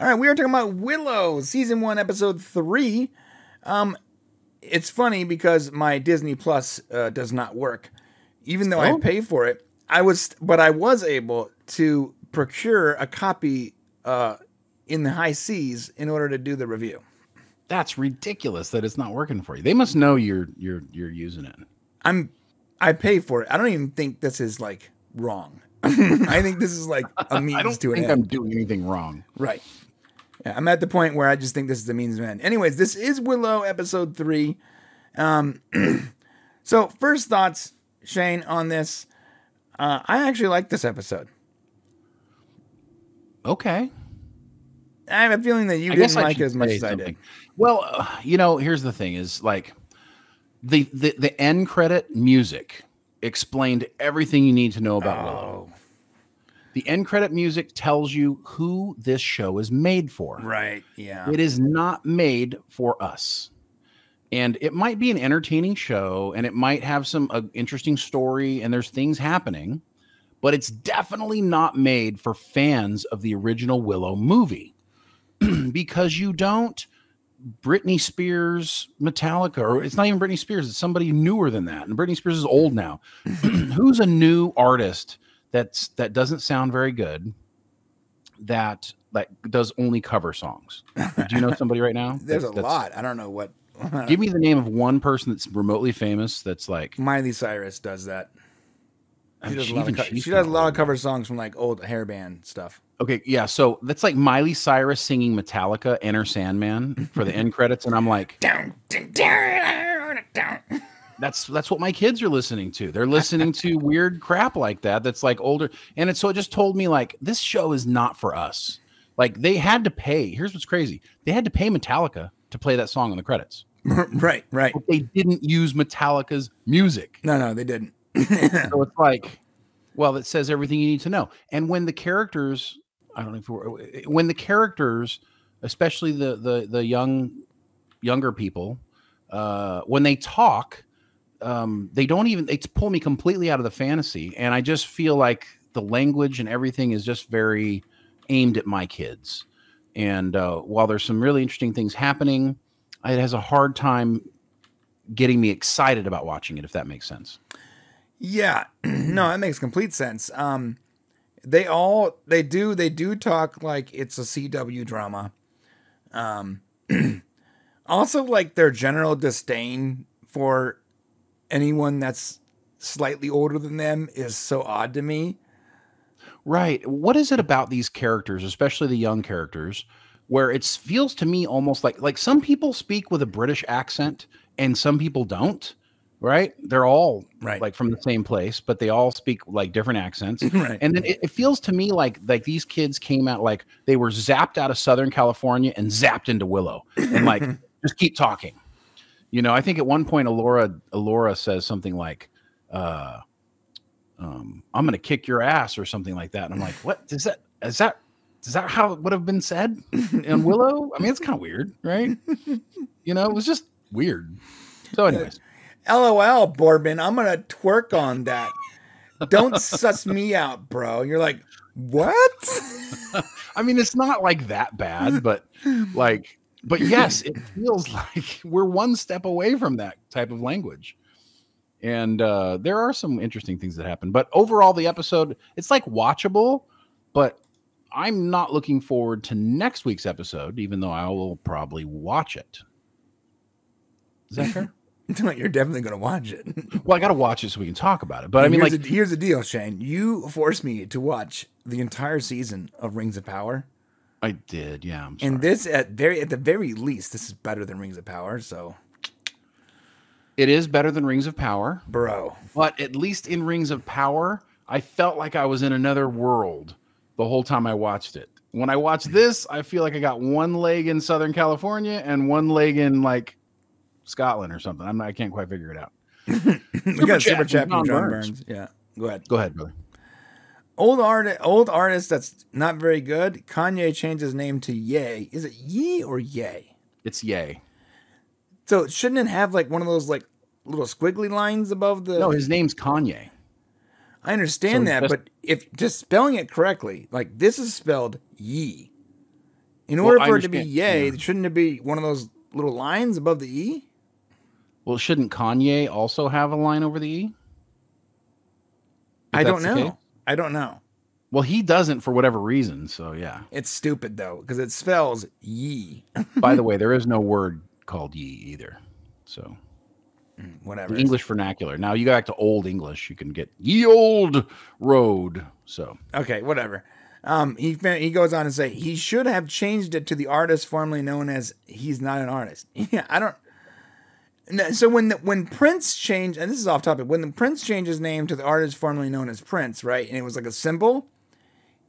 All right, we are talking about Willow, season one, episode three. Um, it's funny because my Disney Plus uh, does not work, even though I Oh. pay for it. I was, but I was able to procure a copy uh, in the high seas in order to do the review. That's ridiculous that it's not working for you. They must know you're you're you're using it. I'm, I pay for it. I don't even think this is like wrong. I think this is like a means I don't to think end. I'm doing anything wrong. Right. Yeah, I'm at the point where I just think this is the means an end. Anyways, this is Willow episode three. Um, so first thoughts, Shane, on this. Uh, I actually like this episode. Okay. I have a feeling that you I didn't like it as much as I did. Well, uh, you know, here's the thing: is like the the the end credit music explained everything you need to know about Willow. The end credit music tells you who this show is made for. right. Yeah. It is not made for us. And it might be an entertaining show and it might have some uh, interesting story and there's things happening, but it's definitely not made for fans of the original Willow movie because you don't Britney Spears, Metallica, or it's not even Britney Spears, it's somebody newer than that. And Britney Spears is old now. Who's a new artist that's that doesn't sound very good that that does only cover songs? Do you know somebody right now? There's That's- a that's- lot. I don't know what. Give me the name of one person that's remotely famous that's like Miley Cyrus does that. I She mean, does she a lot of co- she does a lot of cover songs from like old hair band stuff. Okay, yeah. So that's like Miley Cyrus singing Metallica, Enter Sandman for the end credits, and I'm like, Down, down, down, down. That's that's what my kids are listening to. They're listening to weird crap like that. That's like older, and it so it just told me like this show is not for us. Like they had to pay. Here's what's crazy: they had to pay Metallica to play that song on the credits, right, right. but they didn't use Metallica's music. No, no, they didn't. so it's like, well, it says everything you need to know. And when the characters, I don't know if we're, when the characters, especially the the the young younger people, uh, when they talk, um, they don't even they pull me completely out of the fantasy, and I just feel like the language and everything is just very aimed at my kids. And uh, while there's some really interesting things happening, it has a hard time getting me excited about watching it. If that makes sense. Yeah, no, that makes complete sense. Um, they all they do they do talk like it's a CW drama. Um, also like their general disdain for anyone that's slightly older than them is so odd to me. Right. What is it about these characters, especially the young characters, where it feels to me almost like like some people speak with a British accent and some people don't, right? They're all Right. like from the same place, but they all speak like different accents. Right. And then it, it feels to me like like these kids came out like they were zapped out of Southern California and zapped into Willow and like just keep talking. You know, I think at one point Elora Elora says something like, uh, um, I'm gonna kick your ass or something like that. And I'm like, what is that? Is that is that how it would have been said in Willow? I mean, it's kind of weird, right? you know, it was just weird. So, anyways, LOL, Boorman, I'm gonna twerk on that. Don't suss me out, bro. You're like, what? I mean, it's not like that bad, but like, but yes, it feels like we're one step away from that type of language. And uh, there are some interesting things that happen, but overall, the episode it's like watchable, but I'm not looking forward to next week's episode, even though I will probably watch it. Is that fair? You're definitely gonna watch it. well, I got to watch it so we can talk about it. But I mean, here's like, the, here's the deal, Shane. You forced me to watch the entire season of Rings of Power, I did, yeah. I'm sorry. and this at very at the very least, this is better than Rings of Power. So, it is better than Rings of Power. bro, But at least in Rings of Power, I felt like I was in another world the whole time I watched it. When I watch hmm. this, I feel like I got one leg in Southern California and one leg in like Scotland or something. I'm not, I can't quite figure it out. we got a super chat chat from from John John Burns. Burns. Yeah, go ahead. Go ahead, brother. Old art, old artist that's not very good. Kanye changed his name to Ye. Is it Ye or Ye? It's yay. So shouldn't it have like one of those like little squiggly lines above the? No, his name's Kanye. I understand So that, just- but if just spelling it correctly, like this is spelled Ye, In Well, order for it to be yay, yeah. shouldn't it be one of those little lines above the e? Well, shouldn't Kanye also have a line over the E? If I don't know. I don't know. Well, he doesn't for whatever reason. So yeah. It's stupid though because it spells ye. By the way, there is no word called ye either. So Whatever. the English vernacular. Now you go back to old English, you can get ye old road. So Okay, whatever. Um, he he goes on to say he should have changed it to the artist formerly known as he's not an artist. Yeah, I don't. So when the, when Prince changed, and this is off topic, when the Prince changed his name to the artist formerly known as Prince, right, and it was like a symbol,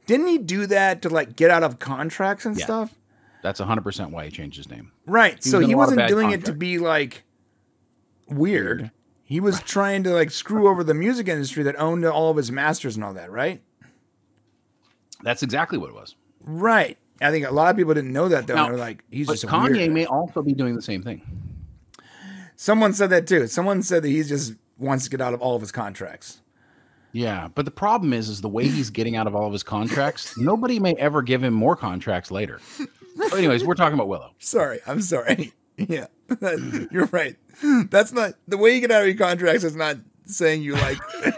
didn't he do that to like get out of contracts and Yeah. stuff? that's 100% why he changed his name. Right. He so was he a lot of wasn't doing it to be like weird. He was trying to like screw over the music industry that owned all of his masters and all that, right? That's exactly what it was. Right. I think a lot of people didn't know that though. Now, and they're like, he's just a Kanye may also be doing the same thing. Someone said that too. Someone said that he just wants to get out of all of his contracts. Yeah, but the problem is, is the way he's getting out of all of his contracts. nobody may ever give him more contracts later. But anyways, we're talking about Willow. Sorry, I'm sorry. Yeah, you're right. That's not the way you get out of your contracts. Is not saying you like.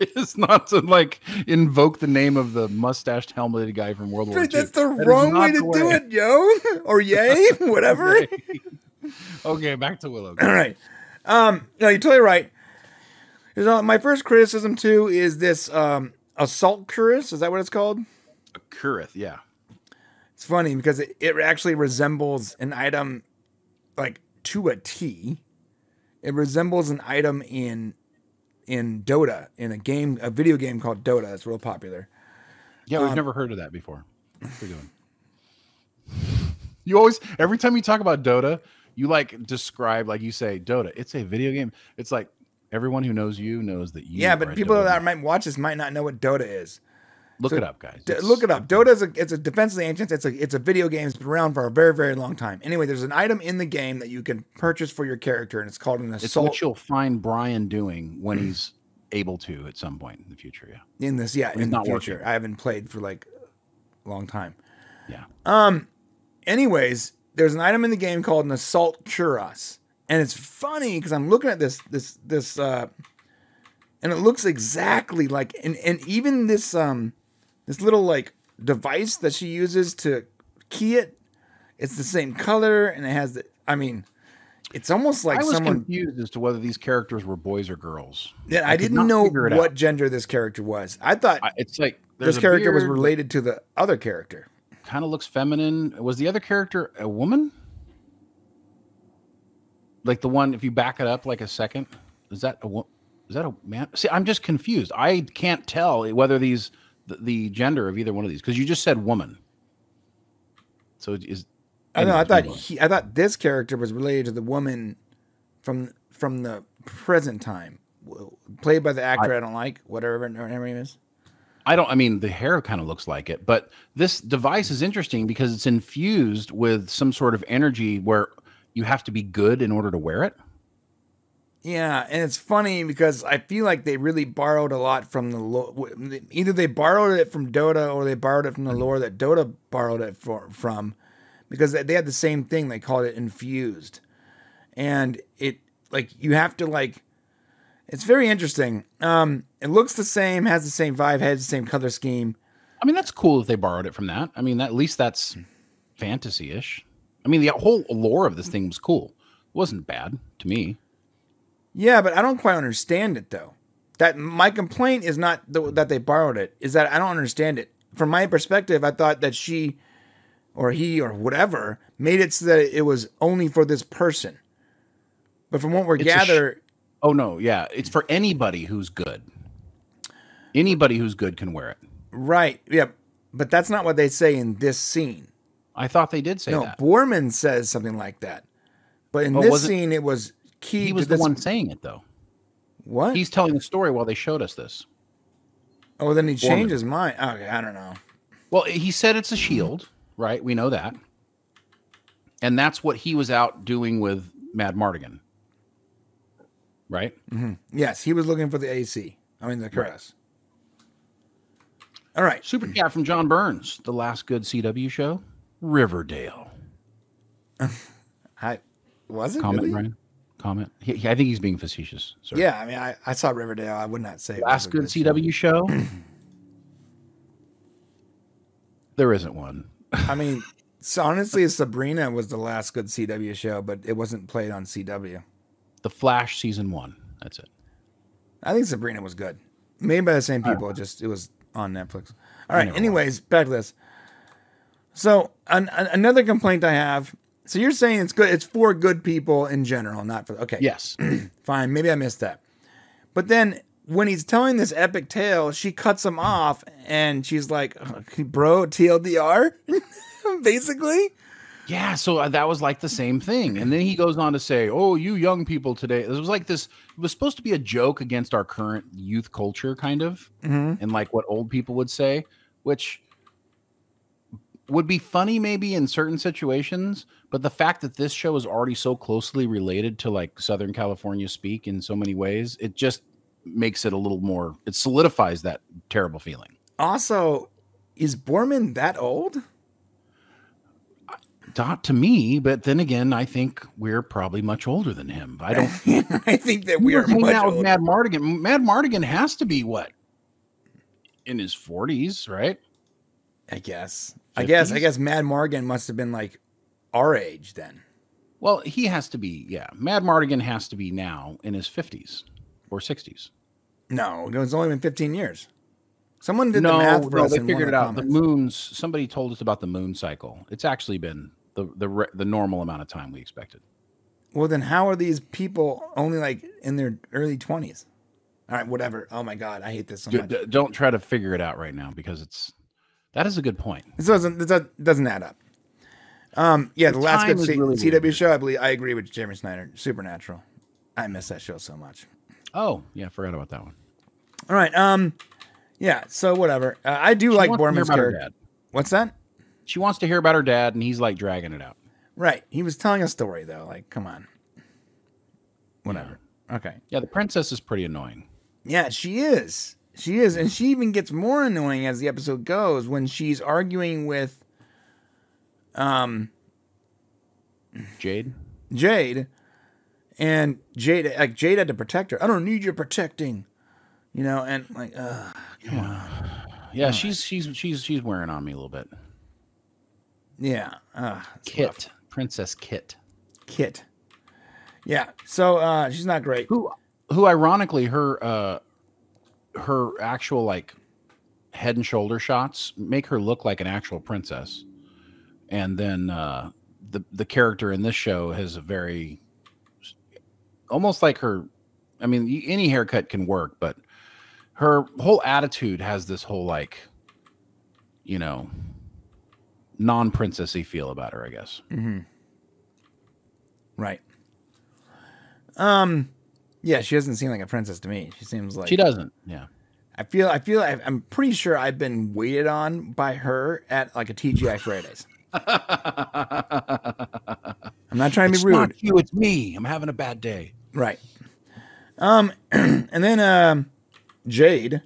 It's not to like invoke the name of the mustached helmeted guy from World War II. That's the That wrong way to the do it, yo, or yay, whatever. okay, back to Willow. All right. Um, no, you're totally right. My first criticism too is this um, assault cuirass. Is that what it's called? Kurith, yeah. It's funny because it, it actually resembles an item like to a T. It resembles an item in in Dota in a game, a video game called Dota. That's real popular. Yeah, Um, we've never heard of that before. What are we doing? You always, every time you talk about Dota, you like describe, like you say, Dota. It's a video game. It's like everyone who knows you knows that you. Yeah, but people Dota that might watch this might not know what Dota is. look so it up, guys. It's- look it up. Dota is a it's a defense of the ancients. It's a it's a video game. It's been around for a very very long time. Anyway, there's an item in the game that you can purchase for your character, and it's called an assault. It's what you'll find Brian doing when he's able to at some point in the future. Yeah. in this, yeah, in the future. working. I haven't played for like a long time. Yeah. Um. Anyways, there's an item in the game called an assault cuirass, and it's funny because I'm looking at this this this uh, and it looks exactly like and and even this um this little like device that she uses to key it, it's the same color and it has the. I mean, it's almost like I was someone. confused as to whether these characters were boys or girls. Yeah, I, I didn't know what out. gender this character was. I thought I, it's like this character was related to the other character. Kind of looks feminine. Was the other character a woman? Like the one, if you back it up like a second, is that a wo- is that a man? See, I'm just confused. I can't tell whether these the, the gender of either one of these because you just said woman. So is I know. I thought he, I thought this character was related to the woman from from the present time, played by the actor I, don't like, whatever her name is. I don't. I mean, the hair kind of looks like it, but this device is interesting because it's infused with some sort of energy where you have to be good in order to wear it. Yeah, and it's funny because I feel like they really borrowed a lot from the lo- either they borrowed it from Dota or they borrowed it from the mm-hmm. lore that Dota borrowed it for, from, because they they had the same thing. They called it infused, and it like you have to like. It's very interesting. Um, it looks the same, has the same vibe, has the same color scheme. I mean, that's cool if they borrowed it from that. I mean, at least that's fantasy-ish. I mean, the whole lore of this thing was cool. It wasn't bad to me. Yeah, but I don't quite understand it though. That my complaint is not th- that they borrowed it; is that I don't understand it. From my perspective, I thought that she, or he, or whatever, made it so that it was only for this person. But from what we're It's a sh- gather, Oh no, yeah, it's for anybody who's good. Anybody who's good can wear it. right? Yeah, but that's not what they say in this scene. I thought they did say no, that. Boorman says something like that. But in Oh, this it- scene, it was key. He was the one saying it though. What? He's telling the story while they showed us this. oh, then he Boorman. changed his mind. Oh, okay, I don't know. Well, he said it's a shield, right? We know that. And that's what he was out doing with Madmartigan. Right? Mm-hmm. Yes, he was looking for the AC. I mean the caress. All right. Super chat from John Burns, the last good CW show. Riverdale. I was it Comment, really? Brian. Comment. He, he- I think he's being facetious. Sir. Yeah, I mean, I, I saw Riverdale. I would not say Last good show. CW show. there isn't one. I mean, so honestly, Sabrina was the last good CW show, but it wasn't played on CW. The Flash season one. That's it. I think Sabrina was good. Made by the same people, just it was on Netflix. All right. Anyways, back to this. So an, an- another complaint I have. So you're saying it's good. It's for good people in general, not for okay. Yes. fine. Maybe I missed that. But then when he's telling this epic tale, she cuts him off, and she's like, "Bro, TLDR," basically. Yeah, so uh, that was like the same thing. And then he goes on to say, "Oh, you young people today." It was like this it was supposed to be a joke against our current youth culture kind of Mm-hmm. and like what old people would say, which would be funny maybe in certain situations, but the fact that this show is already so closely related to like Southern California speak in so many ways, it just makes it a little more it solidifies that terrible feeling. Also, is Boorman that old? Not to me, but then again, I think we're probably much older than him. I don't I think that we are were much out with older. Madmartigan. Mad Mardigan has to be what? In his 40s, right? I guess. I guess. I guess Madmartigan must have been like our age then. Well, he has to be, yeah. Madmartigan has to be now in his 50s or 60s. No, it's only been 15 years. Someone did no, the math for no, us. they figured it out. The moons, somebody told us about the moon cycle. It's actually been the the the normal amount of time we expected. Well, then how are these people only like in their early 20s? All right, whatever. Oh my god, I hate this so much. d- don't try to figure it out right now because it's that is a good point. This doesn't this doesn't- doesn't add up. Um, yeah, the, The last good C- really CW weird. show. I believe I agree with Jeremy Snyder. Supernatural. I miss that show so much. Oh, yeah, forgot about that one. All right. Um, yeah. So whatever. Uh, I do She like wants to hear Boorman's character. What's that? She wants to hear about her dad, and he's like dragging it out. Right. He was telling a story though. Like, come on. Whatever. Okay. Yeah, the princess is pretty annoying. Yeah, she is. She is, and she even gets more annoying as the episode goes when she's arguing with um Jade. Jade, and Jade like Jade had to protect her. I don't need your protecting, you know. And like, uh, come on, Yeah, she's she's she's she's wearing on me a little bit. Yeah, uh, it's rough. Kit, Princess Kit, Kit, yeah. So uh, she's not great. who who ironically her uh her actual like head and shoulder shots make her look like an actual princess, and then uh the the character in this show has a very almost like her. I mean, any haircut can work, but her whole attitude has this whole like, you know, non princessy feel about her. I guess. Mm-hmm. Right. Um, yeah, she doesn't seem like a princess to me. She seems like she doesn't. Yeah. I feel. I feel. I, I'm pretty sure I've been waited on by her at like a TGI Fridays. I'm not trying to It's be rude. not you, it's me. I'm having a bad day. Right. Um, and then um, Jade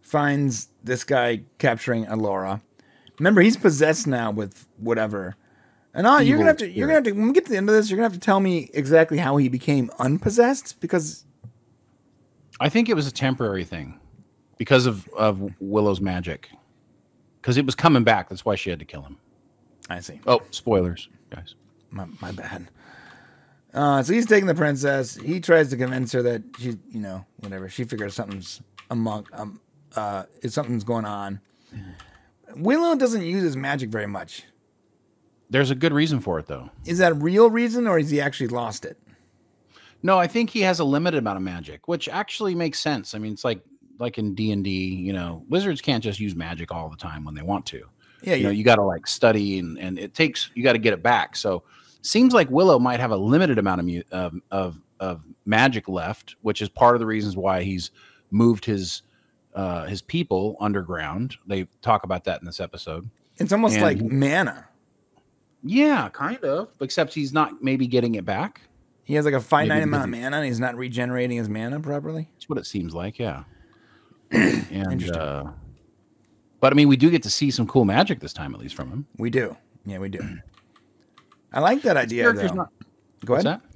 finds this guy capturing Elora. Remember, he's possessed now with whatever. And all, you're gonna have to. You're gonna have to. When we get to the end of this, you're gonna have to tell me exactly how he became unpossessed because I think it was a temporary thing because of, of Willow's magic. Because it was coming back. That's why she had to kill him. I see. Oh, spoilers, guys. My, my bad. Uh, so he's taking the princess. He tries to convince her that she, you know, whatever. She figures something's among, um, uh, is something's going on. Willow doesn't use his magic very much. There's a good reason for it, though. Is that a real reason, or has he actually lost it? No, I think he has a limited amount of magic, which actually makes sense. I mean, it's like like in D and D, you know, wizards can't just use magic all the time when they want to. Yeah, you know, you, you got to like study and and it takes you got to get it back. So seems like Willow might have a limited amount of of of of magic left, which is part of the reasons why he's moved his uh his people underground. They talk about that in this episode. it's almost and like mana. Yeah, kind of. Except he's not maybe getting it back. He has like a finite Maybe amount of mana, and he's not regenerating his mana properly. That's what it seems like. Yeah. and Interesting. uh, but I mean, we do get to see some cool magic this time, at least from him. We do, Yeah, we do. I like that idea. Though. not- Go What's ahead. that?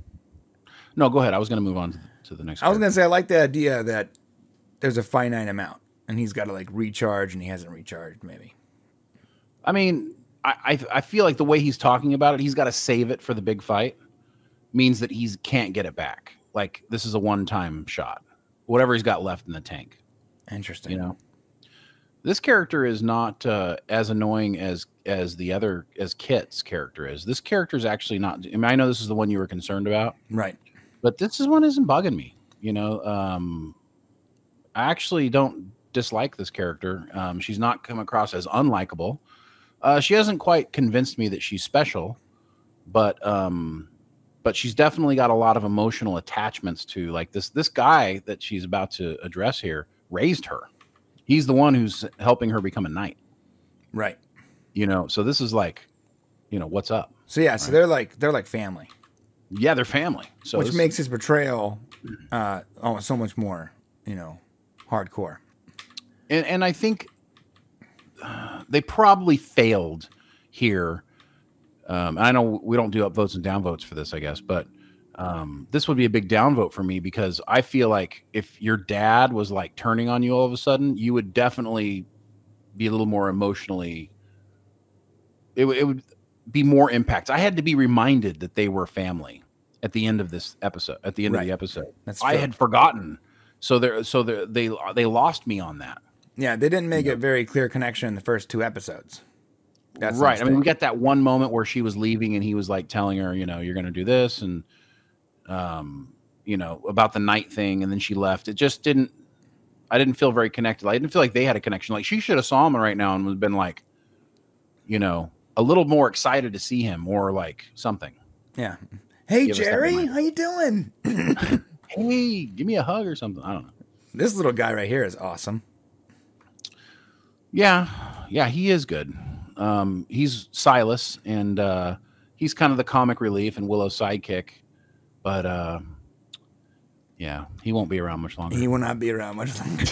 No, go ahead. I was going to move on to, to the next. I was character. gonna say I like the idea that there's a finite amount, and he's got to like recharge, and he hasn't recharged. Maybe. I mean, I, I I feel like the way he's talking about it, he's got to save it for the big fight. Means that he can't get it back. Like this is a one-time shot. Whatever he's got left in the tank. Interesting. You know, this character is not uh, as annoying as as the other as Kit's character is. This character is actually not. I mean, I know this is the one you were concerned about, Right. but this is one isn't bugging me. You know, um, I actually don't dislike this character. Um, she's not come across as unlikable. Uh, she hasn't quite convinced me that she's special, but um, but she's definitely got a lot of emotional attachments to like this this guy that she's about to address here raised her. He's the one who's helping her become a knight. Right. You know, so this is like, you know, what's up? So yeah, so they're like they're like family, Yeah, they're family. So which makes his betrayal uh oh so much more you know hardcore. and and I think uh, they probably failed here. Um, I know we don't do upvotes and downvotes for this, I guess, but um, this would be a big downvote for me because I feel like if your dad was like turning on you all of a sudden, you would definitely be a little more emotionally. It, would- it would be more impact. I had to be reminded that they were family at the end of this episode. At the end of the episode, That's I had forgotten. So they so they they they lost me on that. Yeah, they didn't make a very clear connection in the first two episodes. That's right. I mean, we got that one moment where she was leaving and he was like telling her, you know, you're going to do this and, um, you know, about the night thing. And then she left. It just didn't, I didn't feel very connected. I didn't feel like they had a connection. Like she should have saw him right now and would have been like, you know, a little more excited to see him or like something. yeah. Hey Give Jerry, how you doing? Hey, give me a hug or something. I don't know. this little guy right here is awesome. Yeah, yeah, he is good. Um, he's Silas, and uh, he's kind of the comic relief and Willow's sidekick. But uh, yeah, he won't be around much longer. He will not be around much longer.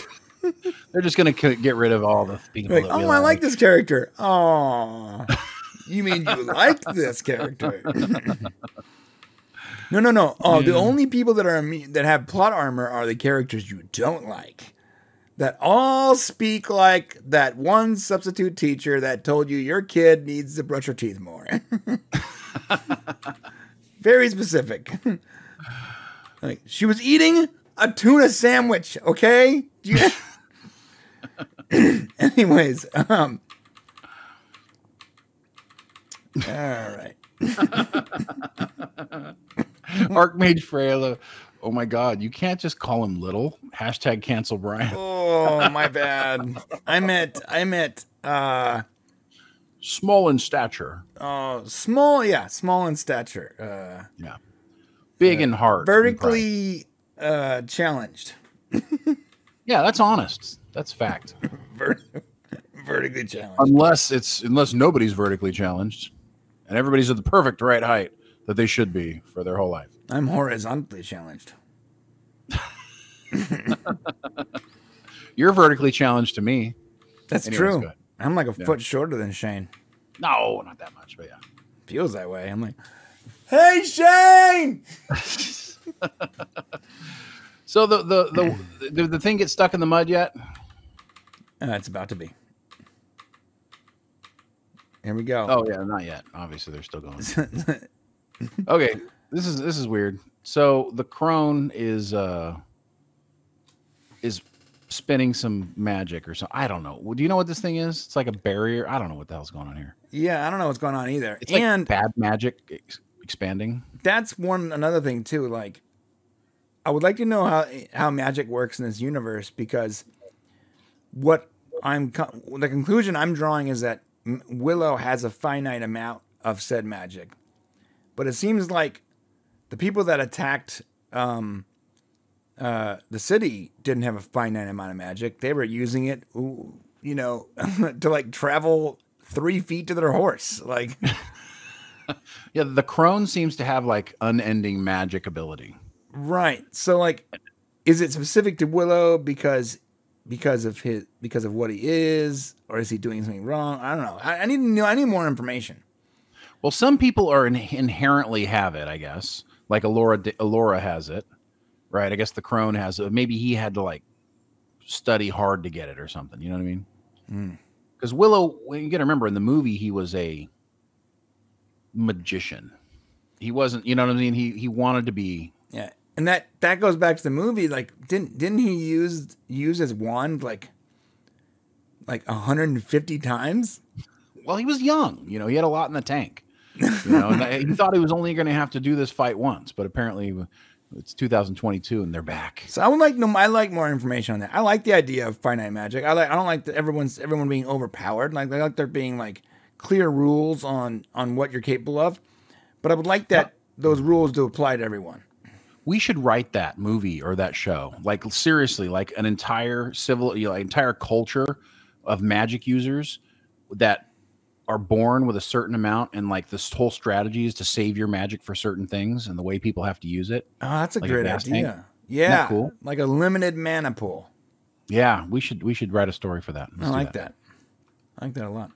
They're just gonna get rid of all the people. like, that oh, I like this character. Oh, you mean you like this character? no, no, no. Oh, the only people that are that have plot armor are the characters you don't like. That all speak like that one substitute teacher that told you your kid needs to brush her teeth more. Very specific. like she was eating a tuna sandwich. Okay. Anyways, um, all right. Archmage Freyla. Oh my God, you can't just call him little. Hashtag cancel Brian. Oh, my bad. I meant, I meant, uh, Small in stature, oh, small. Yeah, small in stature. Uh, yeah, big in heart, vertically uh, challenged. Yeah, that's honest. That's fact. Vert- vertically challenged. unless it's unless nobody's vertically challenged and everybody's at the perfect right height that they should be for their whole life. I'm horizontally challenged. You're vertically challenged to me. That's Anyways, true. I'm like a Yeah. foot shorter than Shane. No, not that much, but yeah. Feels that way. I'm like, hey, Shane. So the the the the, the thing gets stuck in the mud yet? Uh, it's about to be. Here we go. Oh yeah, not yet. Obviously, they're still going. okay, this is this is weird. So the crone is uh is spinning some magic or something. I don't know. Do you know what this thing is? It's like a barrier. I don't know what the hell's going on here. yeah, I don't know what's going on either. It's like and bad magic ex- expanding. that's one another thing too. Like, I would like to know how how magic works in this universe because what I'm the conclusion I'm drawing is that Willow has a finite amount of said magic, but it seems like the people that attacked um, uh, the city didn't have a finite amount of magic. They were using it, ooh, you know, to like travel three feet to their horse. Like, Yeah, the crone seems to have like unending magic ability. right. So, like, is it specific to Willow because because of his because of what he is, or is he doing something wrong? I don't know. I, I need to know. I need more information. Well, some people are in, inherently have it, I guess. Like Elora, Elora has it, right? I guess the crone has it. Maybe he had to like study hard to get it or something. You know what I mean? Hmm. Because Willow, well, you got to remember in the movie he was a magician. He wasn't. You know what I mean? He he wanted to be. Yeah, and that that goes back to the movie. Like, didn't didn't he use use his wand like like 150 times? Well, he was young. You know, he had a lot in the tank. You know, and he thought he was only going to have to do this fight once, but apparently it's 2022 and they're back. So I would like no, I like more information on that. I like the idea of finite magic. I like I don't like that everyone's everyone being overpowered. Like I like there being like clear rules on on what you're capable of. But I would like that those rules to apply to everyone. we should write that movie or that show like seriously like an entire civil you know, entire culture of magic users that are born with a certain amount and like this whole strategy is to save your magic for certain things and the way people have to use it Oh, that's a Like a great tank? idea. that Yeah, cool? like a limited mana pool. yeah we should we should write a story for that I Let's do like that. I like that a lot.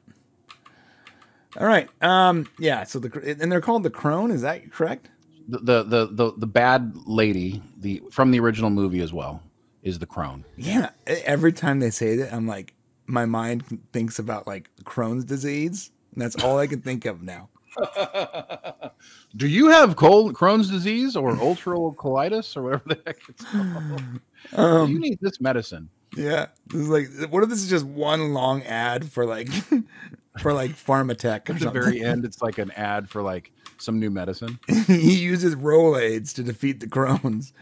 All right. Um. Yeah. So the and they're called the crone. Is that correct? the, the the the the bad lady the from the original movie as well is the crone Yeah. Every time they say that, I'm like, my mind thinks about like Crohn's disease, and that's all I can think of now. do you have cold crohn's disease or ulceral colitis or whatever the heck it's called Um, you need this medicine Yeah. This is like, what if this is just one long ad for like, for like Pharmatech at the very end it's like an ad for like some new medicine he uses Rolaids to defeat the Crohn's.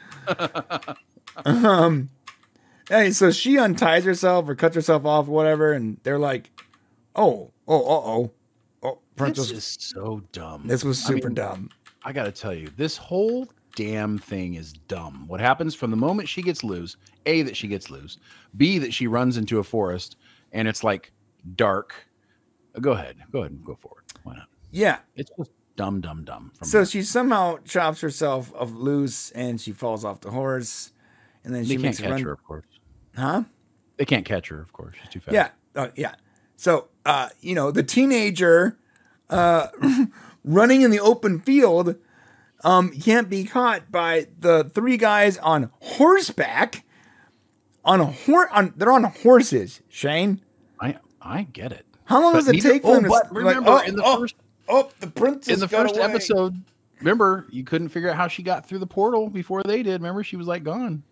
um, hey, so she unties herself or cuts herself off, or whatever, and they're like, "Oh, oh, oh, oh, oh, this is so dumb This was I super mean, dumb. I gotta tell you, this whole damn thing is dumb. What happens from the moment she gets loose? A that she gets loose. B that she runs into a forest and it's like dark. Uh, Go ahead, go ahead and go forward. Why not? Yeah. It's just dumb, dumb, dumb. From So she somehow chops herself off loose, and she falls off the horse, and then they she can't makes a run. her, of course. Huh? They can't catch her, of course. She's too fast. Yeah. Oh, yeah. So, uh, you know, the teenager uh, running in the open field um, can't be caught by the three guys on horseback. On a horse, on they're on horses. Shane, I I get it. how long But does it neither- take for oh, them to but like, remember oh, in the oh, first oh, the princess in the first away. episode, remember you couldn't figure out how she got through the portal before they did. Remember she was like gone.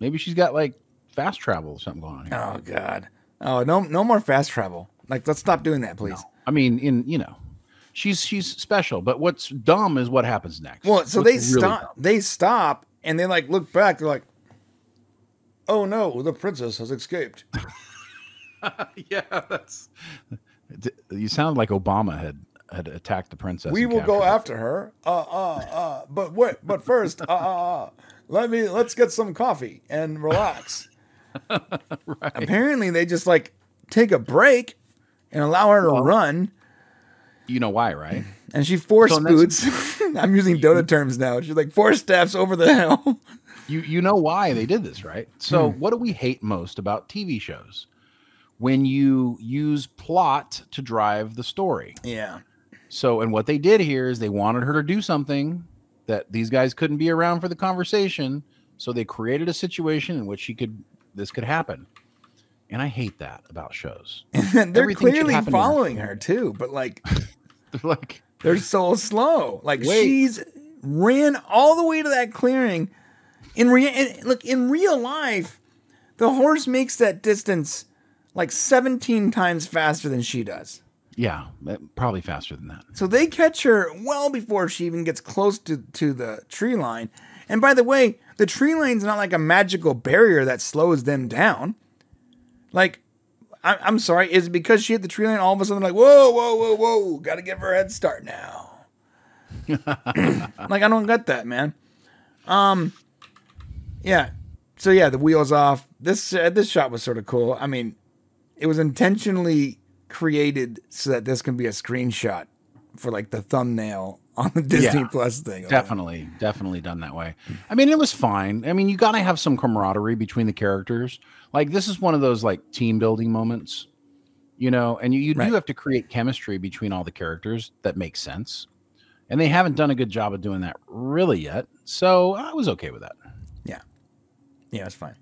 Maybe she's got like fast travel or something going on. Here. Oh God. Oh no, no more fast travel. Like, let's stop doing that, please. I mean, in you know, she's she's special. But what's dumb is what happens next. Well, so What's they really stop. They stop, and they like look back. They're like, "Oh no, the princess has escaped." dumb. yeah, that's. You sound like Obama had had attacked the princess. we will go her. after her. Uh, uh, uh. But wait, but first, uh, uh, uh, let me let's get some coffee and relax. Apparently, they just like take a break and allow her to run, You know why, right? and she force So boots. I'm using Dota terms now. She's like four steps over the hill. You you know why they did this, right? So Hmm. what do we hate most about TV shows? When you use plot to drive the story. yeah. So and what they did here is they wanted her to do something that these guys couldn't be around for the conversation, so they created a situation in which she could this could happen. And I hate that about shows. And they're Everything clearly in her following her too, but like They're like They're so slow. Like Wait. she's ran all the way to that clearing. In real, look in real life, the horse makes that distance like 17 times faster than she does. yeah, eh, probably faster than that. So they catch her well before she even gets close to, to the tree line. And by the way, the tree line's not like a magical barrier that slows them down. Like, I, I'm sorry, is it because she hit the tree line all of a sudden like, whoa, whoa, whoa, whoa, gotta give her a head start now. like, I don't get that, man. Um, yeah. So yeah, the wheels off. This uh, this shot was sort of cool. I mean, it was intentionally created so that this can be a screenshot for like the thumbnail on the Disney Yeah, Plus thing. Definitely, definitely done that way. I mean, it was fine. I mean, you got to have some camaraderie between the characters. Like this is one of those like team building moments you know, and you, you Right. do have to create chemistry between all the characters that makes sense. And they haven't done a good job of doing that really yet. So I was okay with that. Yeah, Yeah, it's fine.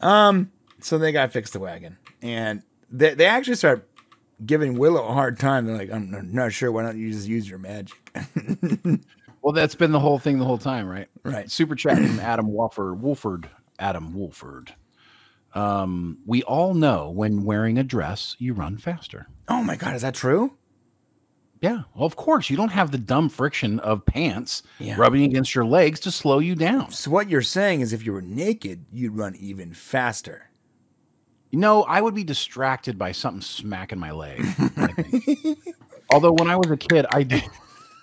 Um, so they got fixed the wagon, and they they actually start giving Willow a hard time. They're like, "I'm not sure. Why don't you just use your magic?" Well, that's been the whole thing the whole time, right? right. Super chat from Adam Wolford. Wolford. Adam Wolford. Um, we all know when wearing a dress, you run faster. Oh my god, is that true? Yeah, well, of course. You don't have the dumb friction of pants Yeah. rubbing against your legs to slow you down. So what you're saying is, if you were naked, you'd run even faster. You know, I would be distracted by something smacking my leg. Although when I was a kid, I did.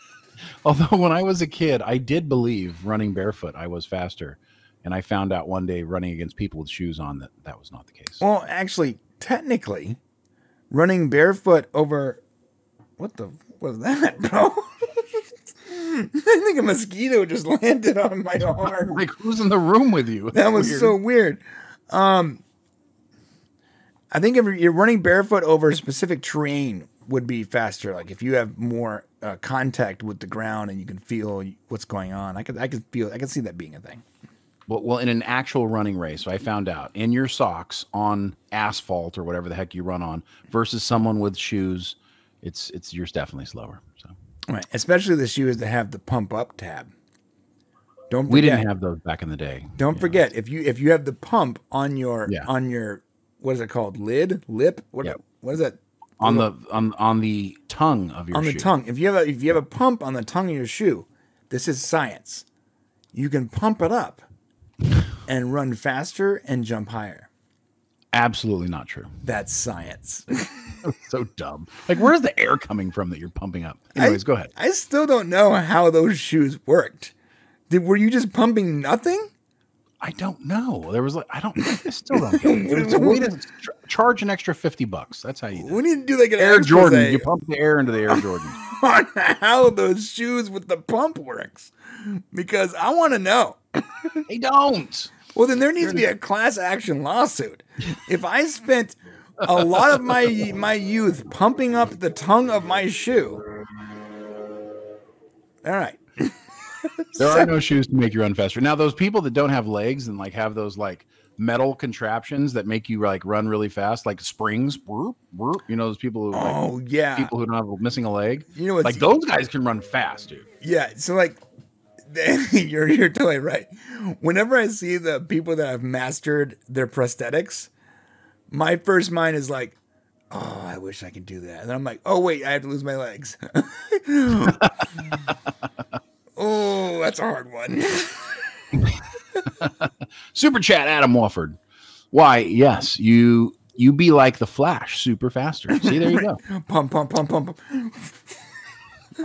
Although when I was a kid, I did believe running barefoot I was faster, and I found out one day running against people with shoes on that that was not the case. Well, actually, technically, running barefoot over what the was that, bro? I think a mosquito just landed on my arm. like who's in the room with you? That was Weird. so weird. Um, I think if you're running barefoot over a specific terrain would be faster. Like if you have more uh, contact with the ground and you can feel what's going on. I could I could feel I could see that being a thing. Well, well, in an actual running race, I found out in your socks on asphalt or whatever the heck you run on versus someone with shoes, it's it's yours definitely slower. So Right, especially the shoes that have the pump up tab. Don't forget, we didn't have those back in the day. Don't forget if you if you have the pump on your Yeah. on your what is it called lid lip what Yeah. what is that on the on on the tongue of your on the shoe. tongue if you have a if you have a pump on the tongue of your shoe this is science you can pump it up and run faster and jump higher Absolutely not true. that's science so dumb. Like, where's the air coming from that you're pumping up? Anyways, go ahead. I still don't know how those shoes worked Did, were you just pumping nothing I don't know. There was like I don't. I still don't get it. It's a way to ch- charge an extra fifty bucks. That's how you do. it. we need to do like an Air expose Jordan. You pump the air into the Air Jordan. on how those shoes with the pump works because I want to know they don't. Well, then there needs to be a class action lawsuit. If I spent a lot of my my youth pumping up the tongue of my shoe, all right, There are no shoes to make you run faster. Now, those people that don't have legs and like have those like metal contraptions that make you like run really fast, like springs, whoop, whoop, you know, those people who like oh yeah, people who don't have missing a leg. you know what's Like those guys can run fast, dude. yeah. So like, you're you're totally right. Whenever I see the people that have mastered their prosthetics, my first mind is like. Oh, I wish I could do that. And then I'm like, oh wait, I have to lose my legs. that's a hard one. Super chat, Adam Wofford. Why? Yes, you you be like the Flash, super faster. See, there you go. pump, pump, pump, pump, pump.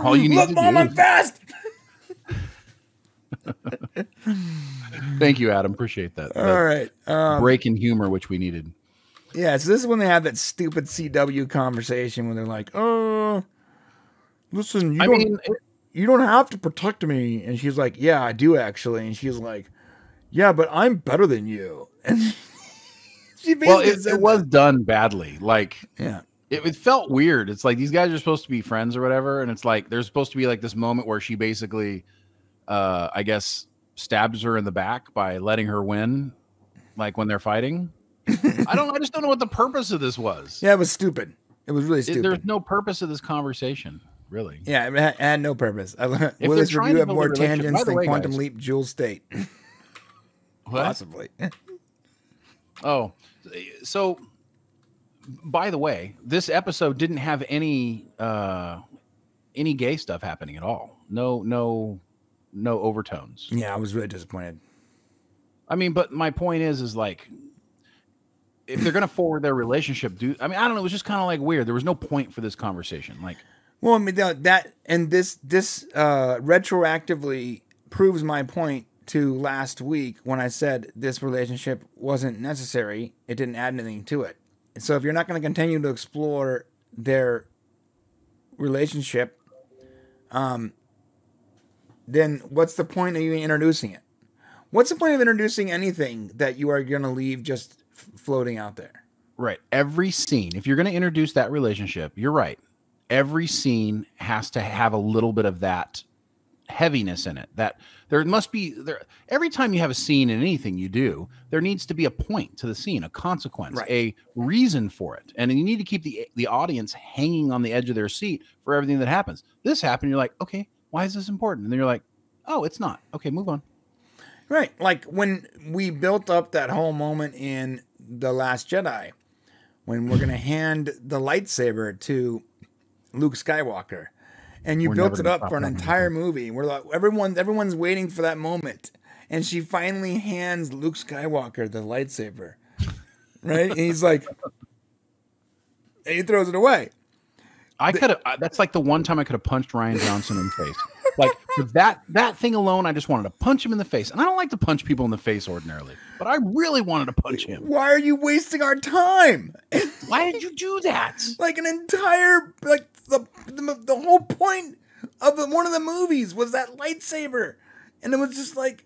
All you need Look, to mom, do. I'm fast. Thank you, Adam. Appreciate that. All that right. Um, break in humor, which we needed. yeah, so this is when they have that stupid CW conversation when they're like, "Oh, listen, you I don't, mean, you don't have to protect me," and she's like, "Yeah, I do actually," and she's like, "Yeah, but I'm better than you," and she basically well, it, it was done badly. Like yeah, it, it felt weird. It's like these guys are supposed to be friends or whatever, and it's like there's supposed to be like this moment where she basically, uh, I guess, stabs her in the back by letting her win, like when they're fighting. I don't. I just don't know what the purpose of this was. yeah, it was stupid. It was really It- stupid. there's no purpose of this conversation, really. yeah, it had, it had no purpose. If will this review have more tangents by than way, Quantum guys- Leap Jewel State? Possibly. Oh, so by the way, this episode didn't have any uh any gay stuff happening at all. No, no, no overtones. yeah, I was really disappointed. I mean, but my point is, is like, if they're gonna forward their relationship, do I mean, I don't know. It was just kind of like weird. There was no point for this conversation. Like, Well, I mean that, that and this this uh, retroactively proves my point to last week when I said this relationship wasn't necessary. It didn't add anything to it. So if you're not going to continue to explore their relationship, um, then what's the point of even introducing it? What's the point of introducing anything that you are going to leave just floating out there? Right. Every scene, if you're going to introduce that relationship, you're right. Every scene has to have a little bit of that heaviness in it. That there must be there every time you have a scene in anything you do, there needs to be a point to the scene, a consequence, Right. a reason for it. And you need to keep the the audience hanging on the edge of their seat for everything that happens. This happened, you're like, "Okay, why is this important?" And then you're like, "Oh, it's not." Okay, move on. Right. Like when we built up that whole moment in The Last Jedi, when we're going to hand the lightsaber to Luke Skywalker. And you We're built it up for an entire movie. We're like everyone everyone's waiting for that moment. And she finally hands Luke Skywalker the lightsaber. Right? and he's like and he throws it away. I could have. That's like the one time I could have punched Rian Johnson in the face. Like that that thing alone, I just wanted to punch him in the face. And I don't like to punch people in the face ordinarily, but I really wanted to punch him. Why are you wasting our time? Why did you do that? like an entire like the the, the whole point of the, one of the movies was that lightsaber and it was just like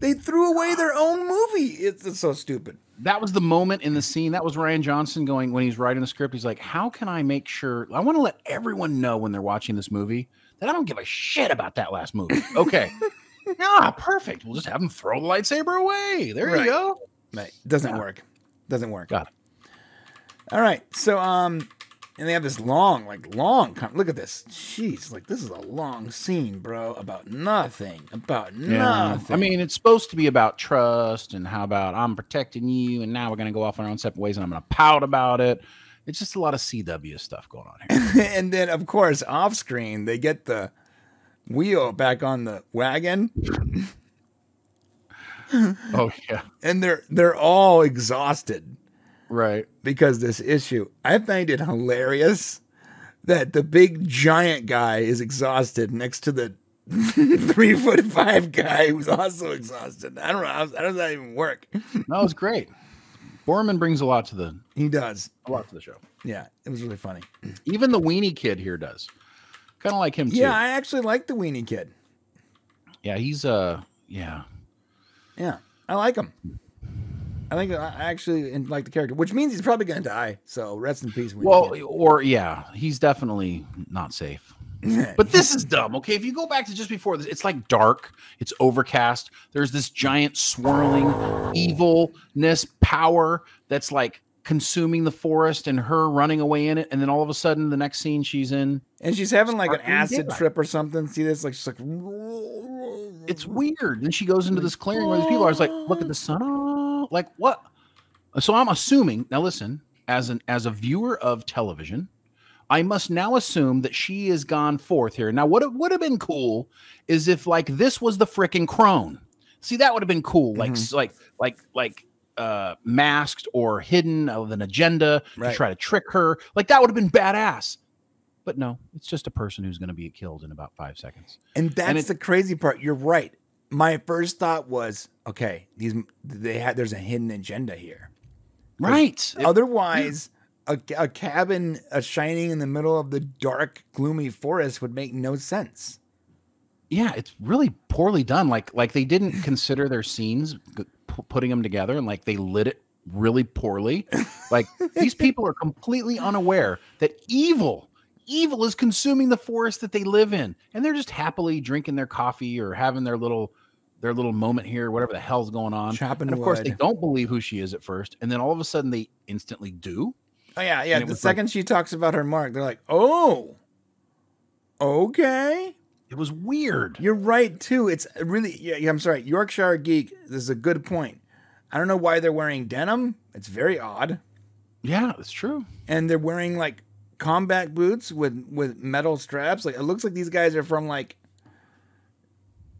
they threw away their own movie it's, it's so stupid That was the moment in the scene. That was Rian Johnson going when he's writing the script. He's like, "How can I make sure? I want to let everyone know when they're watching this movie that I don't give a shit about that last movie." Okay. yeah, perfect. We'll just have him throw the lightsaber away. There Right. you go. right doesn't Yeah. work doesn't work Got it. all right so um and they have this long like long look at this. Jeez like this is a long scene bro about nothing about nothing I mean, it's supposed to be about trust and how about I'm protecting you, and now we're gonna go off on our own separate ways, and I'm gonna pout about it. It's just a lot of CW stuff going on here. and then of course off screen they get the wheel back on the wagon. Oh yeah, and they're they're all exhausted right. because this issue. I find it hilarious that the big giant guy is exhausted next to the three foot five guy who's also exhausted. I don't know. How, how does that even work? That was great. Boorman brings a lot to the He does. a lot to the show. Yeah, it was really funny. Even the weenie kid here does. Kind of like him too. Yeah, I actually like the weenie kid. yeah, he's uh, yeah, Yeah, I like him. I think uh, I actually like the character, which means he's probably going to die. So rest in peace. Well, or yeah, he's definitely not safe. But this is dumb. Okay, if you go back to just before this, it's like dark, it's overcast. There's this giant swirling evilness power that's like consuming the forest and her running away in it. And then all of a sudden, the next scene she's in, and she's having like an acid daylight. trip or something. See this? Like she's like, it's weird. Then she goes into this clearing where these people are. It's like, look at the sun. Like what? So I'm assuming now. Listen, as an as a viewer of television, I must now assume that she is gone forth here. Now, what it would have been cool is if like this was the frickin' crone. See, that would have been cool. Like Mhm. like like like uh masked or hidden with an agenda Right. to try to trick her. Like that would have been badass. But no, it's just a person who's going to be killed in about five seconds. And that's it- the crazy part. You're right. My first thought was, okay, these they had there's a hidden agenda here. Right. Otherwise, a, a cabin a shining in the middle of the dark, gloomy forest would make no sense. yeah it's really poorly done like like they didn't consider their scenes putting them together and like they lit it really poorly like these people are completely unaware that evil evil is consuming the forest that they live in and they're just happily drinking their coffee or having their little their little moment here whatever the hell's going on Chopping and of course they don't believe who she is at first and then all of a sudden they instantly do Oh yeah, yeah. The was like- second she talks about her mark, they're like, oh, okay. it was weird You're right too. It's really yeah, yeah, I'm sorry. Yorkshire Geek, this is a good point. I don't know why they're wearing denim. It's very odd. yeah it's true And they're wearing like combat boots with with metal straps. Like it looks like these guys are from like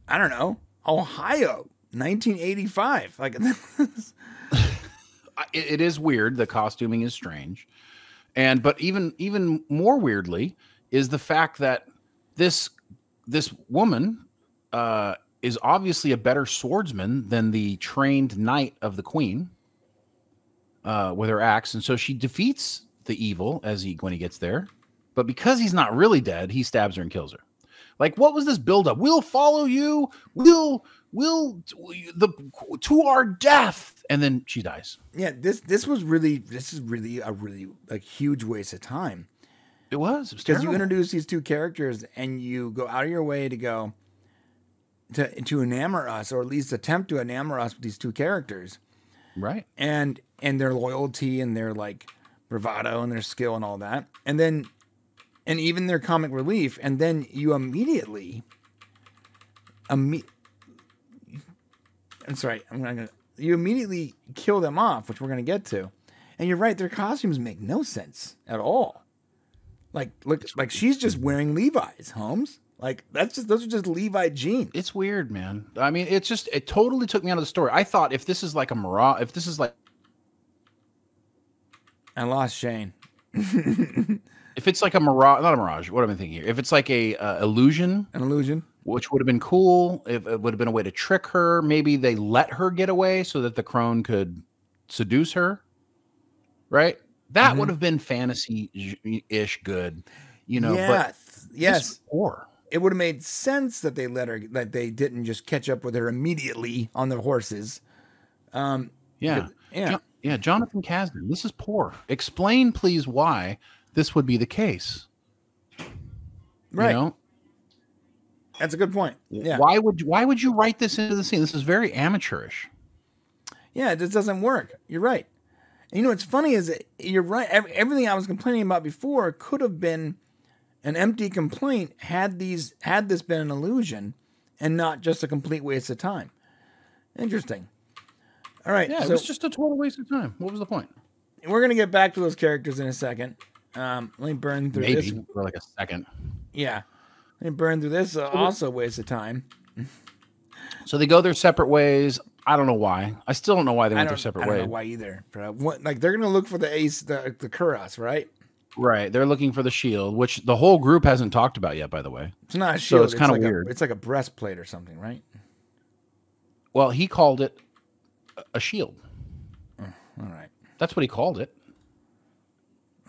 I don't know, Ohio, 1985. Like it, is weird. The costuming is strange, and but even even more weirdly is the fact that this this woman uh, is obviously a better swordsman than the trained knight of the queen uh, with her axe, and so she defeats the evil as he when he gets there. But because he's not really dead, he stabs her and kills her. Like, what was this buildup? We'll follow you. We'll we'll the to our death, and then she dies. Yeah, this this was really this is really a really like huge waste of time. It was because you introduce these two characters and you go out of your way to go to to enamor us, or at least attempt to enamor us with these two characters, right? And and their loyalty and their like bravado and their skill and all that, and then and even their comic relief, and then you immediately, imme- I'm sorry, I'm not gonna you immediately kill them off, which we're gonna get to, and you're right, their costumes make no sense at all. Like look, like she's just wearing Levi's, Holmes. Like that's just those are just Levi jeans. It's weird, man. I mean, it's just it totally took me out of the story. I thought if this is like a mirage, if this is like I lost Shane. if it's like a mirage, not a mirage. What am I thinking here? If it's like a uh, illusion, an illusion, which would have been cool. If it would have been a way to trick her, maybe they let her get away so that the crone could seduce her. Right. That mm-hmm. would have been fantasy ish good, you know. Yes, yes. Or it would have made sense that they let her that they didn't just catch up with her immediately on their horses. Um, yeah, yeah, yeah. Jonathan Kasdan, this is poor. Explain, please, why this would be the case. Right. You know? That's a good point. Yeah. Why would why would you write this into the scene? This is very amateurish. Yeah, it just doesn't work. You're right. And you know what's funny is you're right. Everything I was complaining about before could have been an empty complaint had these had this been an illusion and not just a complete waste of time. Interesting. All right. Yeah, so, it was just a total waste of time. What was the point? We're gonna get back to those characters in a second. Um, let me burn through Maybe this for like a second. Yeah, let me burn through this. Uh, also, waste of time. so they go their separate ways. I don't know why. I still don't know why they went their separate ways. I don't know why either. What, like they're gonna look for the ace, the the cuirass, right? Right. They're looking for the shield, which the whole group hasn't talked about yet, by the way. It's not a shield. So it's, it's kind of like weird. A, it's like a breastplate or something, right? Well, he called it a shield. Oh, all right. That's what he called it.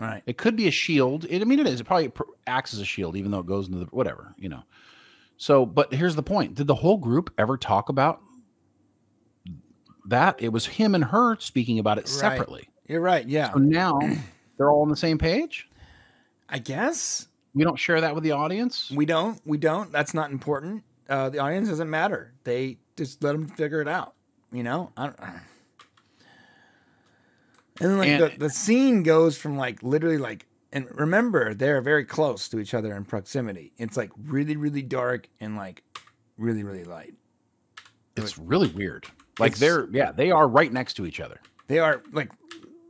Right. It could be a shield. It, I mean, it is. It probably acts as a shield, even though it goes into the whatever, you know. So, but here's the point: Did the whole group ever talk about that? It was him and her speaking about it right. separately. You're right. Yeah. So now they're all on the same page? I guess. We don't share that with the audience? We don't. We don't. That's not important. Uh, the audience doesn't matter. They just let them figure it out. You know? I don't, and then like and, the, the scene goes from like literally like and remember they're very close to each other in proximity. It's like really, really dark and like really, really light. It's really weird. Like they're yeah, they are right next to each other. They are like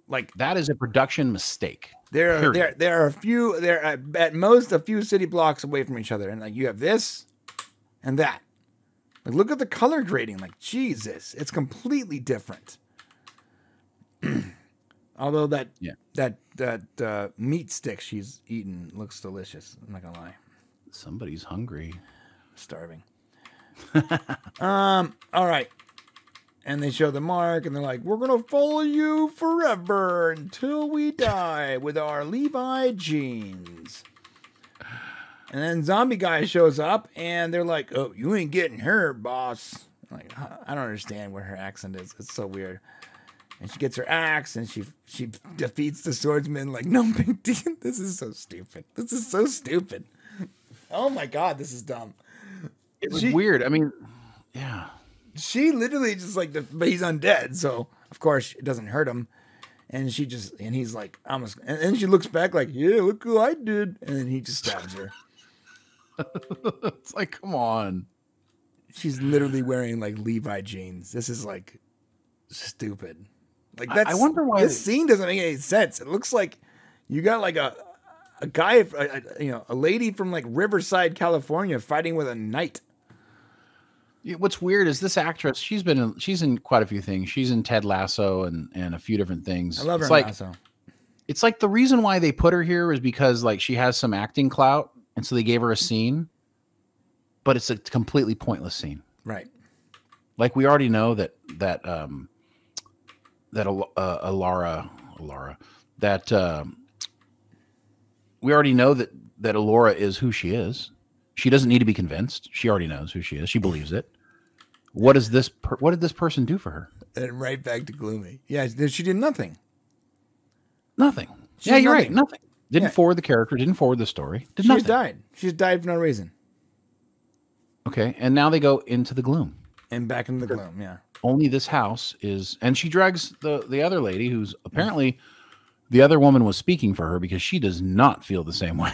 like that is a production mistake. There are there there are a few there are at most a few city blocks away from each other, and like you have this and that. Like look at the color grading. Like Jesus, it's completely different. Although that yeah. that that uh, meat stick she's eating looks delicious. I'm not gonna lie. Somebody's hungry. Starving. um. All right and they show the mark and they're like we're gonna follow you forever until we die with our levi jeans and then zombie guy shows up and they're like oh you ain't getting her boss I'm like i don't understand where her accent is it's so weird and she gets her axe and she she defeats the swordsman like no big deal this is so stupid this is so stupid oh my god this is dumb it was she, weird i mean yeah she literally just like the, but he's undead, so of course it doesn't hurt him. And she just and he's like almost and then she looks back like, yeah, look who I did, and then he just stabs her. it's like, come on. She's literally wearing like Levi jeans. This is like stupid. Like that's. I wonder why this scene doesn't make any sense. It looks like you got like a a guy, a, a, you know, a lady from like Riverside, California, fighting with a knight. What's weird is this actress. She's been in, she's in quite a few things. She's in Ted Lasso and and a few different things. I love it's her like, Lasso. It's like the reason why they put her here is because like she has some acting clout, and so they gave her a scene. But it's a completely pointless scene. Right. Like we already know that that um that uh, Elora Elora that um we already know that that Elora is who she is. She doesn't need to be convinced. She already knows who she is. She believes it. What is this? Per- what did this person do for her? And right back to gloomy. Yeah, she did nothing. Nothing. She yeah, you're nothing. right. Nothing. Didn't Yeah. forward the character. Didn't forward the story. Did She nothing. died. She just died for no reason. Okay, and now they go into the gloom. And back into the gloom. Yeah. Only this house is, and she drags the the other lady, who's apparently the other woman was speaking for her because she does not feel the same way.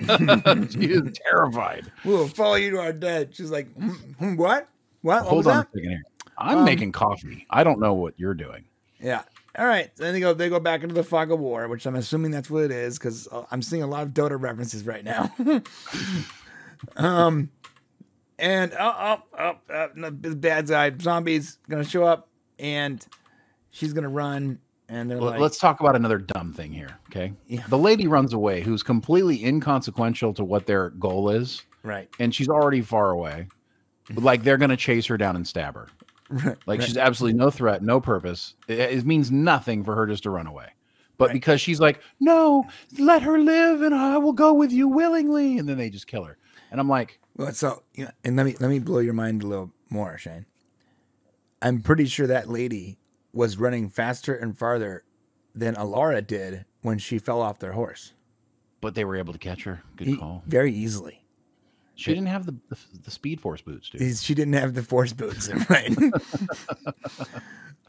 she is terrified. We'll follow you to our death. She's like, "Hmm, hmm, what? What? What Hold on that? a second here. I'm Um, making coffee. I don't know what you're doing. Yeah. All right. Then they go. They go back into the fog of war, which I'm assuming that's what it is because I'm seeing a lot of Dota references right now. um, and oh, oh, oh, uh, the bad guy zombies gonna show up, and she's gonna run, and they're Well, like, Let's talk about another dumb thing here. Okay. Yeah. The lady runs away, who's completely inconsequential to what their goal is, right, and she's already far away. Like they're going to chase her down and stab her. right, Like right. she's absolutely no threat, no purpose. It, it means nothing for her just to run away. But Right. because she's like, no, let her live and I will go with you willingly. And then they just kill her. And I'm like, Well, so yeah, and let me let me blow your mind a little more, Shane. I'm pretty sure that lady was running faster and farther than Elora did when she fell off their horse. but they were able to catch her. Good E- call. Very easily. She didn't have the, the, the Speed Force boots, dude. She didn't have the force boots, right?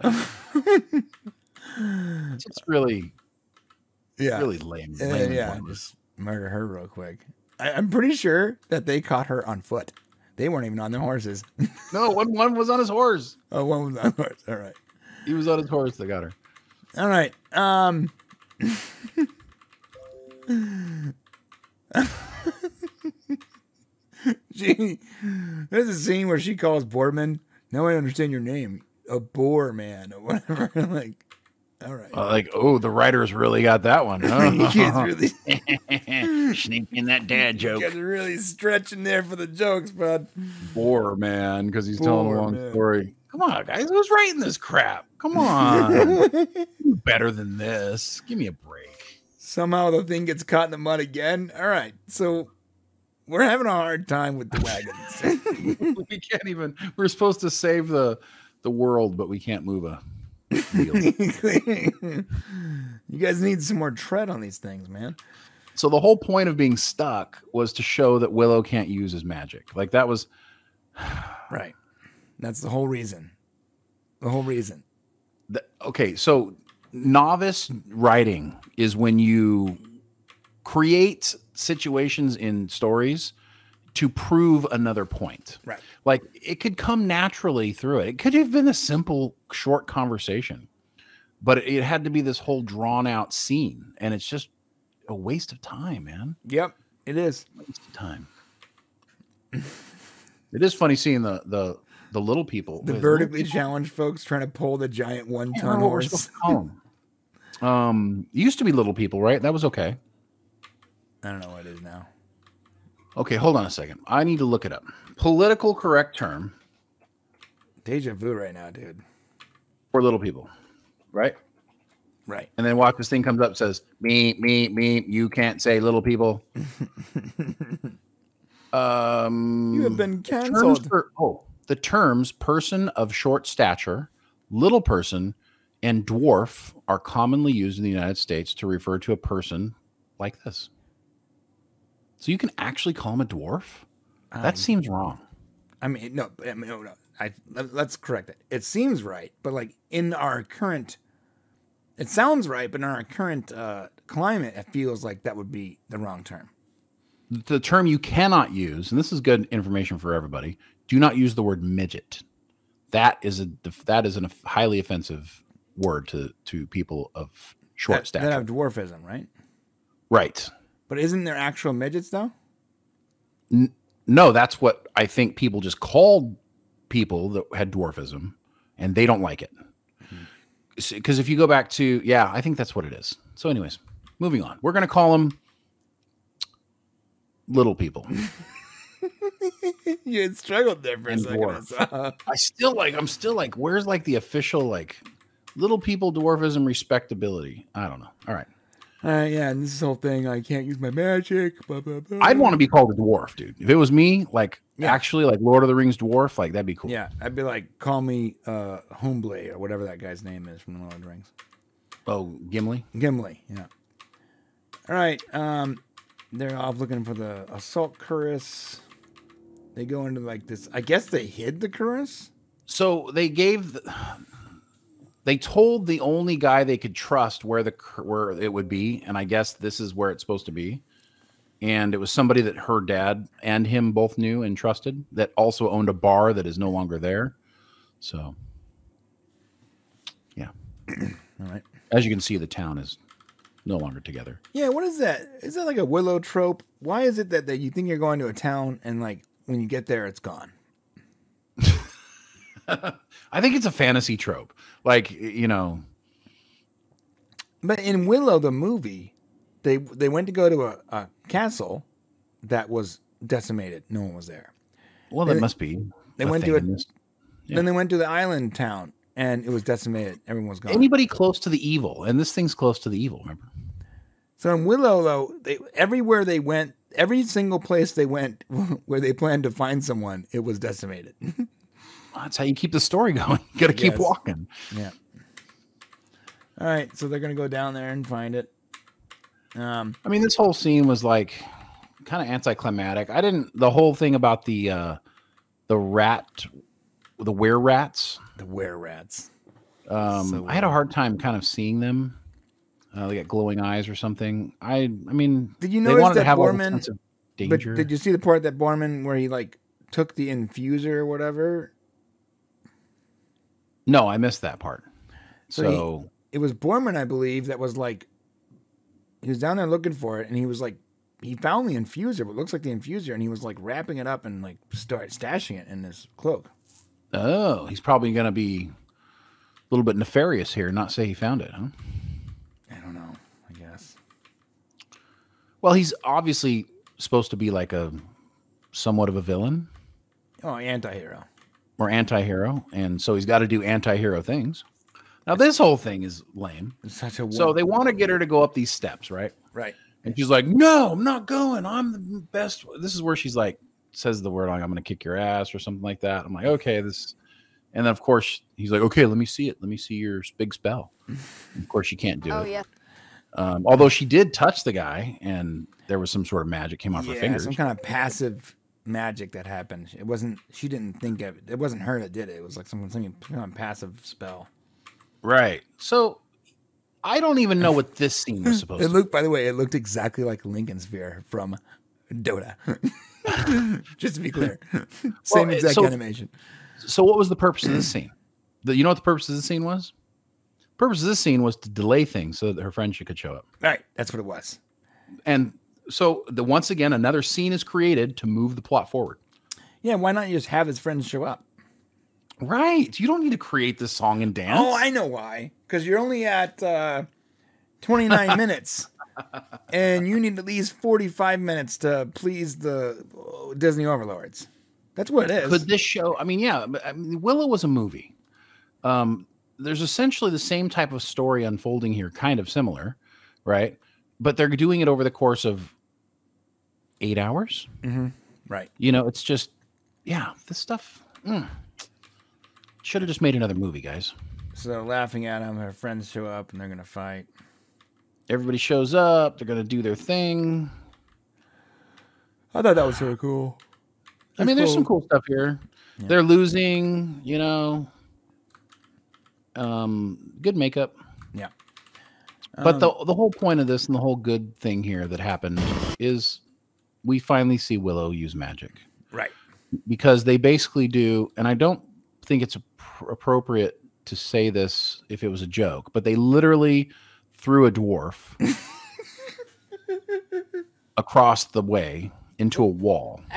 It's just really, yeah. really lame. Uh, yeah. Just murder her real quick. I, I'm pretty sure that they caught her on foot. They weren't even on their horses. No, one, one was on his horse. oh, one was on horse. All right. He was on his horse. They got her. All right. Um. she, there's a scene where she calls Boorman. Now I understand your name, a boar man or whatever. like, all right. Uh, like, oh, the writers really got that one. Huh? you guys really, Sneaking that dad joke. you guys are really stretching there for the jokes, bud. Bore man, because he's telling a long man. story. Come on, guys. Who's writing this crap? Come on. Better than this. Give me a break. Somehow the thing gets caught in the mud again. All right, so we're having a hard time with the wagons. we can't even. We're supposed to save the the world, but we can't move a. you guys need some more tread on these things, man. so the whole point of being stuck was to show that Willow can't use his magic. Like that was Right. That's the whole reason. The whole reason. the, okay. So novice writing is when you create situations in stories to prove another point. Right. Like it could come naturally through it. It could have been a simple, short conversation, but it had to be this whole drawn out scene, and it's just a waste of time, man. Yep, it is. Waste of time. it is funny seeing the the the little people, The vertically challenged folks trying to pull the giant one ton know what we're horse. supposed to call 'em. Um, used to be little people, right? That was okay. I don't know what it is now. Okay, hold on a second. I need to look it up. Political correct term Deja vu right now, dude. for little people, right? Right. And then watch this thing comes up says me me me. You can't say little people. um, You have been canceled. for, oh, the terms person of short stature, little person, and dwarf are commonly used in the United States to refer to a person like this. So you can actually call him a dwarf? That Um, seems wrong. I mean, no, I mean, no, no. I let, let's correct it. It seems right, but like in our current, it sounds right, but in our current uh, climate, it feels like that would be the wrong term. The term you cannot use, and this is good information for everybody, do not use the word midget. That is a that is a highly offensive word to to people of short that, stature. that have dwarfism, right? right. But isn't there actual midgets though? No, that's what I think people just called people that had dwarfism, and they don't like it. Because if you go back to, yeah, I think that's what it is. So, anyways, moving on. We're gonna call them little people. you had struggled there for a And second. I dwarf. I still like. I'm still like. Where's like the official like little people dwarfism respectability? I don't know. All right. Uh, yeah, and this whole thing, I can't use my magic. Blah, blah, blah. I'd want to be called a dwarf, dude. If it was me, like Yeah. actually like Lord of the Rings dwarf, like that'd be cool. Yeah, I'd be like, call me uh, Homblade or whatever that guy's name is from the Lord of the Rings. Oh, Gimli. Gimli, yeah. All right, um, they're off looking for the assault cuirass. They go into like this. I guess they hid the cuirass. So they gave, the, they told the only guy they could trust where the where it would be, and I guess this is where it's supposed to be. And it was somebody that her dad and him both knew and trusted that also owned a bar that is no longer there. So, yeah, All right. as you can see, the town is no longer together. Yeah, what is that? Is that like a willow trope? Why is it that, that you think you're going to a town and like when you get there, it's gone? I think it's a fantasy trope. Like, you know, But in Willow, the movie, they they went to go to a, a castle that was decimated. No one was there. well, that must be. they went to a- Yeah. Then they went to the island town and it was decimated. Everyone was gone. anybody close to the evil, and this thing's close to the evil. Remember? So in Willow, though, they everywhere they went, every single place they went where they planned to find someone, it was decimated. That's how you keep the story going. You got to keep walking. yeah. All right, so they're gonna go down there and find it. Um, I mean, this whole scene was like kind of anticlimactic. I didn't the whole thing about the uh the rat, the were rats. the were rats. Um, So I had a hard time kind of seeing them. Uh, they got glowing eyes or something. I, I mean, Did you they notice wanted that have Boorman- sense of But did you see the part that Boorman where he like took the infuser or whatever? No, I missed that part. So So, he- It was Boorman, I believe, that was like he was down there looking for it, and he was like he found the infuser, what looks like the infuser, and he was like wrapping it up and like start stashing it in his cloak. oh, he's probably going to be a little bit nefarious here, not say he found it, huh? I don't know. I guess. Well, he's obviously supposed to be like a somewhat of a villain Oh, anti-hero. Or anti-hero, and so he's got to do anti-hero things. Now, this whole thing is lame. It's such a So they want to get her to go up these steps, right? right. And she's like, "No, I'm not going. I'm the best." This is where she's like, says the word like, "I'm going to kick your ass" or something like that. I'm like, "Okay, this." And then of course he's like, "Okay, let me see it. Let me see your big spell." of course, she can't do Oh it. Oh yeah. Um, although she did touch the guy, and there was some sort of magic came off her Yeah, fingers. some kind of passive magic that happened. It wasn't. She didn't think of it. It wasn't her that did it. It was like some some kind of passive spell. Right. So I don't even know what this scene was supposed It to. looked, by the way, it looked exactly like Lincoln Sphere from Dota. Just to be clear, same Well, exact so- animation. So what was the purpose of this scene? The, you know what the purpose of this scene was? Purpose of this scene was to delay things so that her friend she could show up. Right, that's what it was. And so the once again another scene is created to move the plot forward. Yeah, why not just have his friends show up? Right. You don't need to create this song and dance. Oh, I know why. Because you're only at uh, 29 minutes, and you need at least 45 minutes to please the uh, Disney overlords. That's what it is. Could this show? I mean, yeah. I mean, Willow was a movie. Um, there's essentially the same type of story unfolding here, kind of similar, right? But they're doing it over the course of eight hours. right. You know, it's just, yeah, this stuff. mm. Should have just made another movie, guys. So they're laughing at him. Her friends show up, and they're gonna fight. Everybody shows up. They're gonna do their thing. I thought that was sort of cool. I mean, there's some cool stuff here. They're losing, you know. Um, good makeup. Yeah. But the the whole point of this and the whole good thing here that happened is we finally see Willow use magic Right. because they basically do, and I don't think it's appro- appropriate to say this if it was a joke, but they literally threw a dwarf across the way into a wall.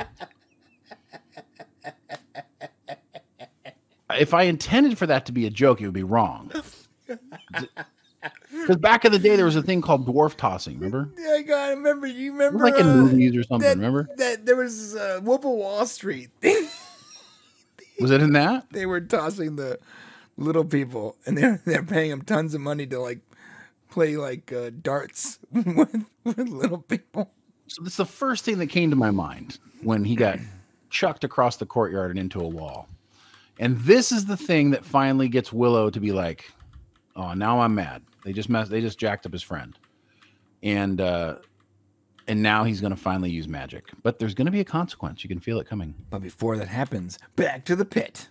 If I intended for that to be a joke, it would be wrong. Because back in the day, there was a thing called dwarf tossing. Remember? Yeah, I got. Remember? You remember? like in uh, movies or something. that, remember? that there was uh, Wolf of Wall Street. Was it in that? they were tossing the little people, and they're they're paying them tons of money to like play like uh, darts with, with little people. So this is the first thing that came to my mind when he got chucked across the courtyard and into a wall. And this is the thing that finally gets Willow to be like, "Oh, now I'm mad. They just messed. They just jacked up his friend." And uh and now he's going to finally use magic. But there's going to be a consequence. You can feel it coming. But before that happens, back to the pit.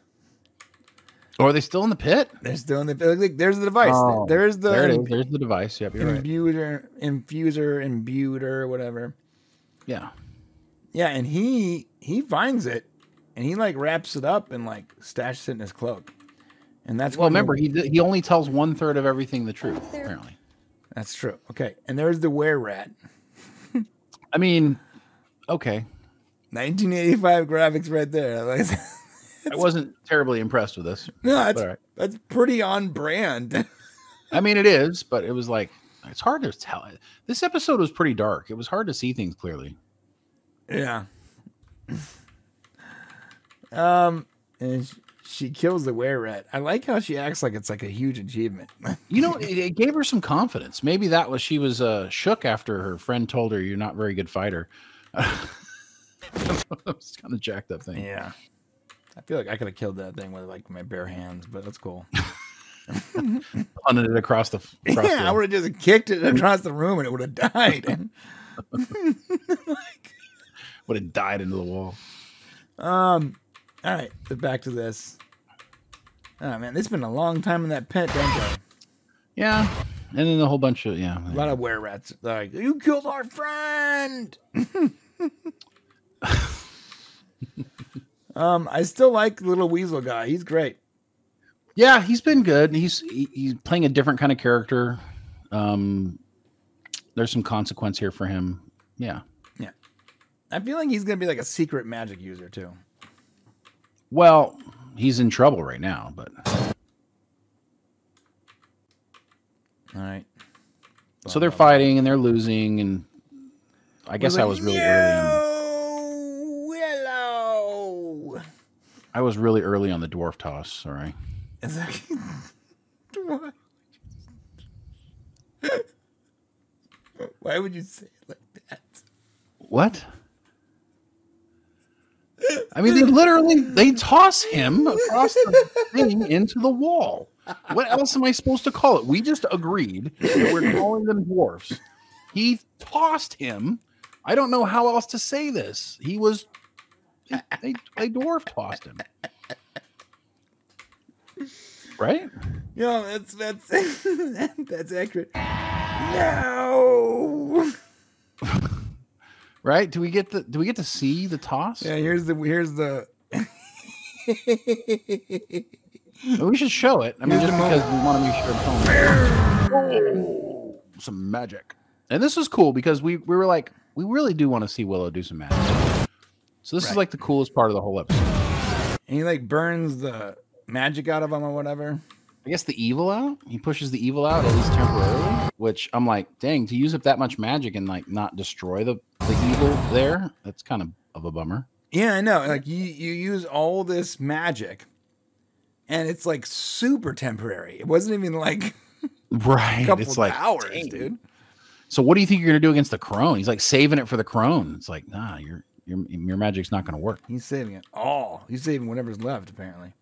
Oh, are they still in the pit? They're still in the pit. Look, There's the device. Oh, there's the There it is. There's the device. Yep, you're right. infuser, imbuter, whatever. Yeah. Yeah, and he he finds it, and he like wraps it up and like stashes it in his cloak. And that's Well, remember he he only tells one third of everything the truth. Apparently. that's true. Okay, and there's the were rat. I mean, okay. 1985 graphics right there. Like, I wasn't terribly impressed with this. no, that's All right. that's pretty on brand. I mean, it is, but it was like it's hard to tell. This episode was pretty dark. It was hard to see things clearly. yeah. Um, and sh- she kills the were rat. I like how she acts like it's like a huge achievement. You know, it, it gave her some confidence. Maybe that was she was uh, shook after her friend told her you're not a very good fighter. it's kind of jacked up thing. yeah. I feel like I could have killed that thing with like my bare hands, but that's cool. Punted it across the across yeah, I would have just kicked it across the room and it would have died. like... would have died into the wall. um, all right, but back to this. Oh man, it's been a long time in that pit, don't? Yeah, and then a whole bunch of yeah. A lot of were rats. Like you killed our friend. um, I still like little weasel guy. He's great. Yeah, he's been good. He's he, he's playing a different kind of character. Um, there's some consequence here for him. Yeah. Yeah. I feel like he's gonna be like a secret magic user too. Well, he's in trouble right now, but All right. so they're fighting and they're losing, and I guess I was really early. On, Willow. I was really early on the dwarf toss. Sorry. It's like, What? Why would you say it like that? What? I mean, they literally they toss him across the thing into the wall. What else am I supposed to call it? We just agreed that we're calling them dwarfs. He tossed him. I don't know how else to say this. He was they dwarf tossed him. Right? Yeah, that's that's that's accurate. No. Right? Do we get the do we get to see the toss? Yeah, here's the here's the. We should show it. I mean, just because we want to make sure it's on. some magic. And this was cool because we we were like, we really do want to see Willow do some magic. So this is like the coolest part of the whole episode. and he like burns the magic out of him or whatever. I guess the evil out. He pushes the evil out at least temporarily. Which I'm like, dang, to use up that much magic and like not destroy the the evil there. That's kind of of a bummer. Yeah, I know. Like you you use all this magic, and it's like super temporary. It wasn't even like Right. a couple it's of like hours, dang. dude. So what do you think you're gonna do against the crone? He's like saving it for the crone. It's like, nah, your your your magic's not gonna work. He's saving it all. He's saving whatever's left, apparently.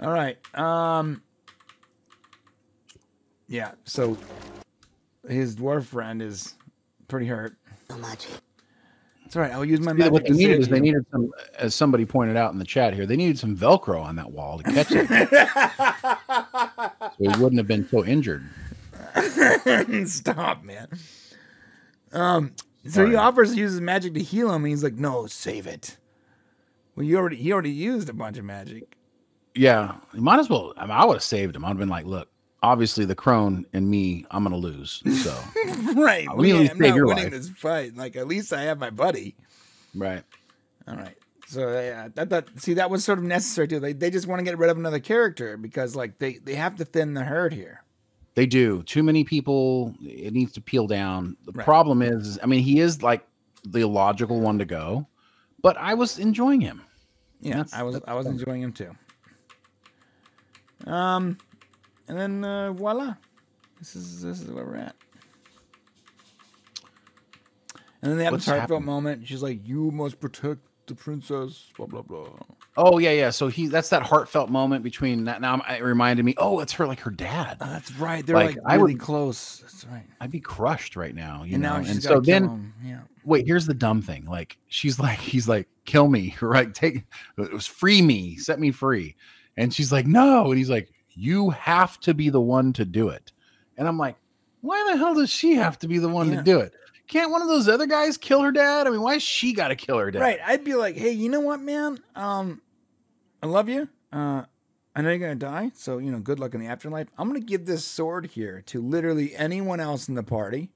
All right. Um. Yeah. So his dwarf friend is pretty hurt. It's all right. I'll use my Yeah, magic. what they needed is they needed some, as somebody pointed out in the chat here, they needed some Velcro on that wall to catch it, so he wouldn't have been so injured. Stop, man. Um. So he Sorry. offers to use his magic to heal him, and he's like, "No, save it." Well, you already he already used a bunch of magic. Yeah, you might as well. I, mean, I would have saved him. I'd have been like, look, obviously the crone and me, I'm gonna lose. So right. I really yeah, I'm not winning life. this fight. Like at least I have my buddy. right. All right. So yeah, that, that see that was sort of necessary too. They they just want to get rid of another character because like they they have to thin the herd here. They do. Too many people. It needs to peel down. The Right. problem is, I mean, he is like the logical one to go, but I was enjoying him. Yeah, I was I was enjoying him too. Um, and then uh, voila, This is this is where we're at. And then they have What's this heartfelt happening? moment. She's like, "You must protect the princess." Blah blah blah. Oh yeah, yeah. So he that's that heartfelt moment between that. Now it reminded me. Oh, it's her like her dad. Oh, that's right. They're Like, like, I really would- close. That's right. I'd be crushed right now. You and know. now And so then. Yeah. wait, here's the dumb thing. Like she's like, he's like, kill me, right? Take it was free me, set me free. And she's like, no. And he's like, you have to be the one to do it. And I'm like, why the hell does she have to be the one Yeah. to do it? Can't one of those other guys kill her dad? I mean, why has she got to kill her dad? Right. I'd be like, hey, you know what, man? Um, I love you. Uh, I know you're gonna die, so you know, good luck in the afterlife. I'm gonna give this sword here to literally anyone else in the party.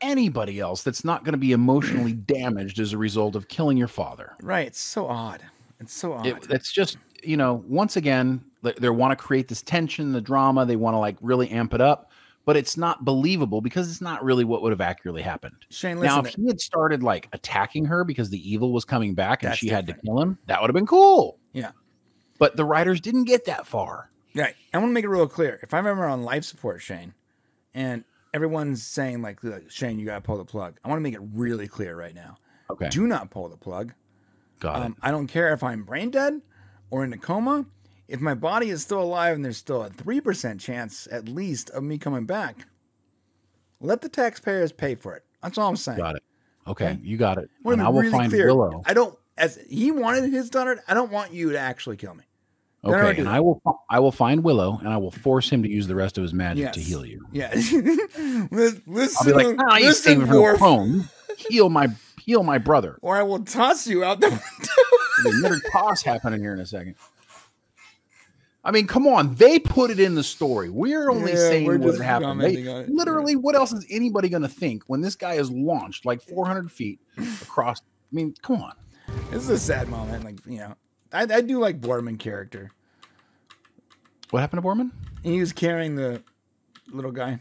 Anybody else that's not going to be emotionally damaged as a result of killing your father. Right. It's so odd. It's so odd. It, it's just, you know, once again, they, they want to create this tension, the drama. They want to like really amp it up, but it's not believable because it's not really what would have accurately happened. Shane, now, if he had started like attacking her because the evil was coming back and That's she had to kill him, that would have been cool. Yeah. But the writers didn't get that far. Right. I want to make it real clear. If I remember on life support, Shane, and everyone's saying like, like, Shane, you gotta pull the plug. I want to make it really clear right now. Okay. Do not pull the plug. Got Um, I don't care if I'm brain dead or in a coma. If my body is still alive and there's still a three percent chance at least of me coming back, let the taxpayers pay for it. That's all I'm saying. Got it. Okay. Okay. You got it. I And I will really find clear. Willow. I don't. As he wanted his daughter, I don't want you to actually kill me. Okay. do And that. I will, I will find Willow and I will force him to use the rest of his magic to heal you. Yeah. Listen, I'll be like, ah, you listen, saving from a dwarf, prone. Heal my, heal my brother. or I will toss you out the window. Another toss happening here in a second. I mean, come on. They put it in the story. We're only Yeah, saying we're what happened. They, literally, what else is anybody going to think when this guy is launched like 400 feet across? I mean, come on. This is a sad moment. Like you know, I, I do like Boorman character. What happened to Boorman? He was carrying the little guy.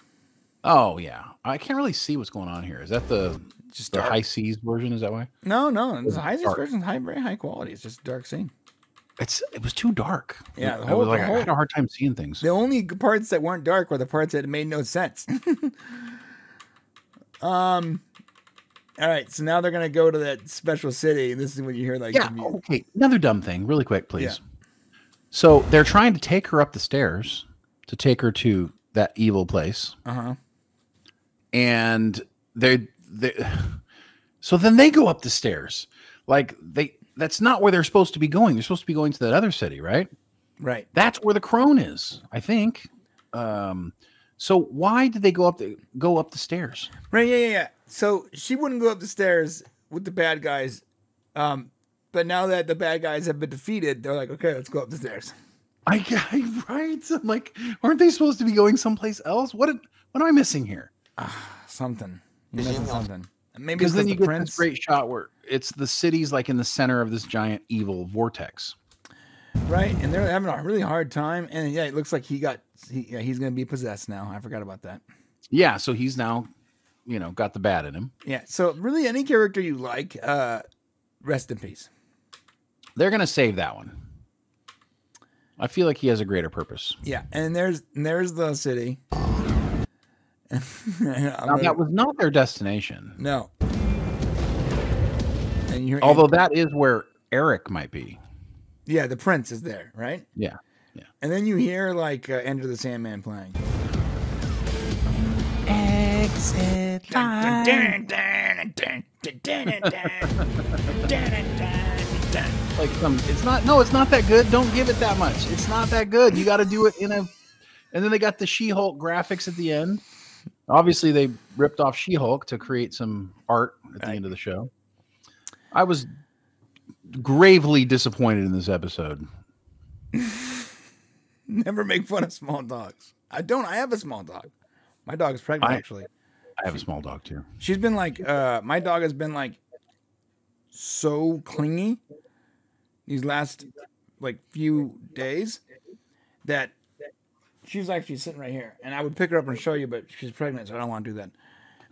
Oh, yeah. I can't really see what's going on here. Is that the, Just the dark. high seas version? Is that why? No, no, the high seas version is high, very high quality. It's just a dark scene. It's It was too dark. Yeah, the I was like, the I had a hard time seeing things. The only parts that weren't dark were the parts that made no sense. um. All right, so now they're gonna go to that special city, this is when you hear like, yeah. Okay. Another dumb thing, really quick, please. Yeah. So they're trying to take her up the stairs to take her to that evil place, uh-huh. and they they. So then they go up the stairs, like they. That's not where they're supposed to be going. They're supposed to be going to that other city, right? right. That's where the crone is, I think. Um, so why did they go up the go up the stairs? Right, yeah, yeah, yeah. So she wouldn't go up the stairs with the bad guys. Um, but now that the bad guys have been defeated, they're like, okay, let's go up the stairs. I, I right. I'm like, aren't they supposed to be going someplace else? What did, what am I missing here? Something. You're missing something. Maybe Because it's then the you get prince. this great shot where it's the city's like in the center of this giant evil vortex. Right, and they're having a really hard time. And yeah, it looks like he got, he, yeah, he's gonna be possessed now. I forgot about that. Yeah, so he's now, you know, got the bad in him. Yeah, so really, any character you like, uh, rest in peace. They're gonna save that one. I feel like he has a greater purpose. Yeah, and there's and there's the city. I'm Now, gonna- that was not their destination, no. And you hear, although that is where Eric might be. yeah, the prince is there, right? Yeah, And then you hear like uh, Enter the Sandman playing. Exit like some it's not no it's not that good don't give it that much it's not that good you got to do it in a and then they got the she-hulk graphics at the end obviously they ripped off she-hulk to create some art at the Right. end of the show i was gravely disappointed in this episode Never make fun of small dogs. I don't. I have a small dog. My dog is pregnant. I- actually, i have a small dog too she's been like. Uh, my dog has been like so clingy these last like few days that she's actually sitting right here, and I would pick her up and show you, but she's pregnant, so I don't want to do that.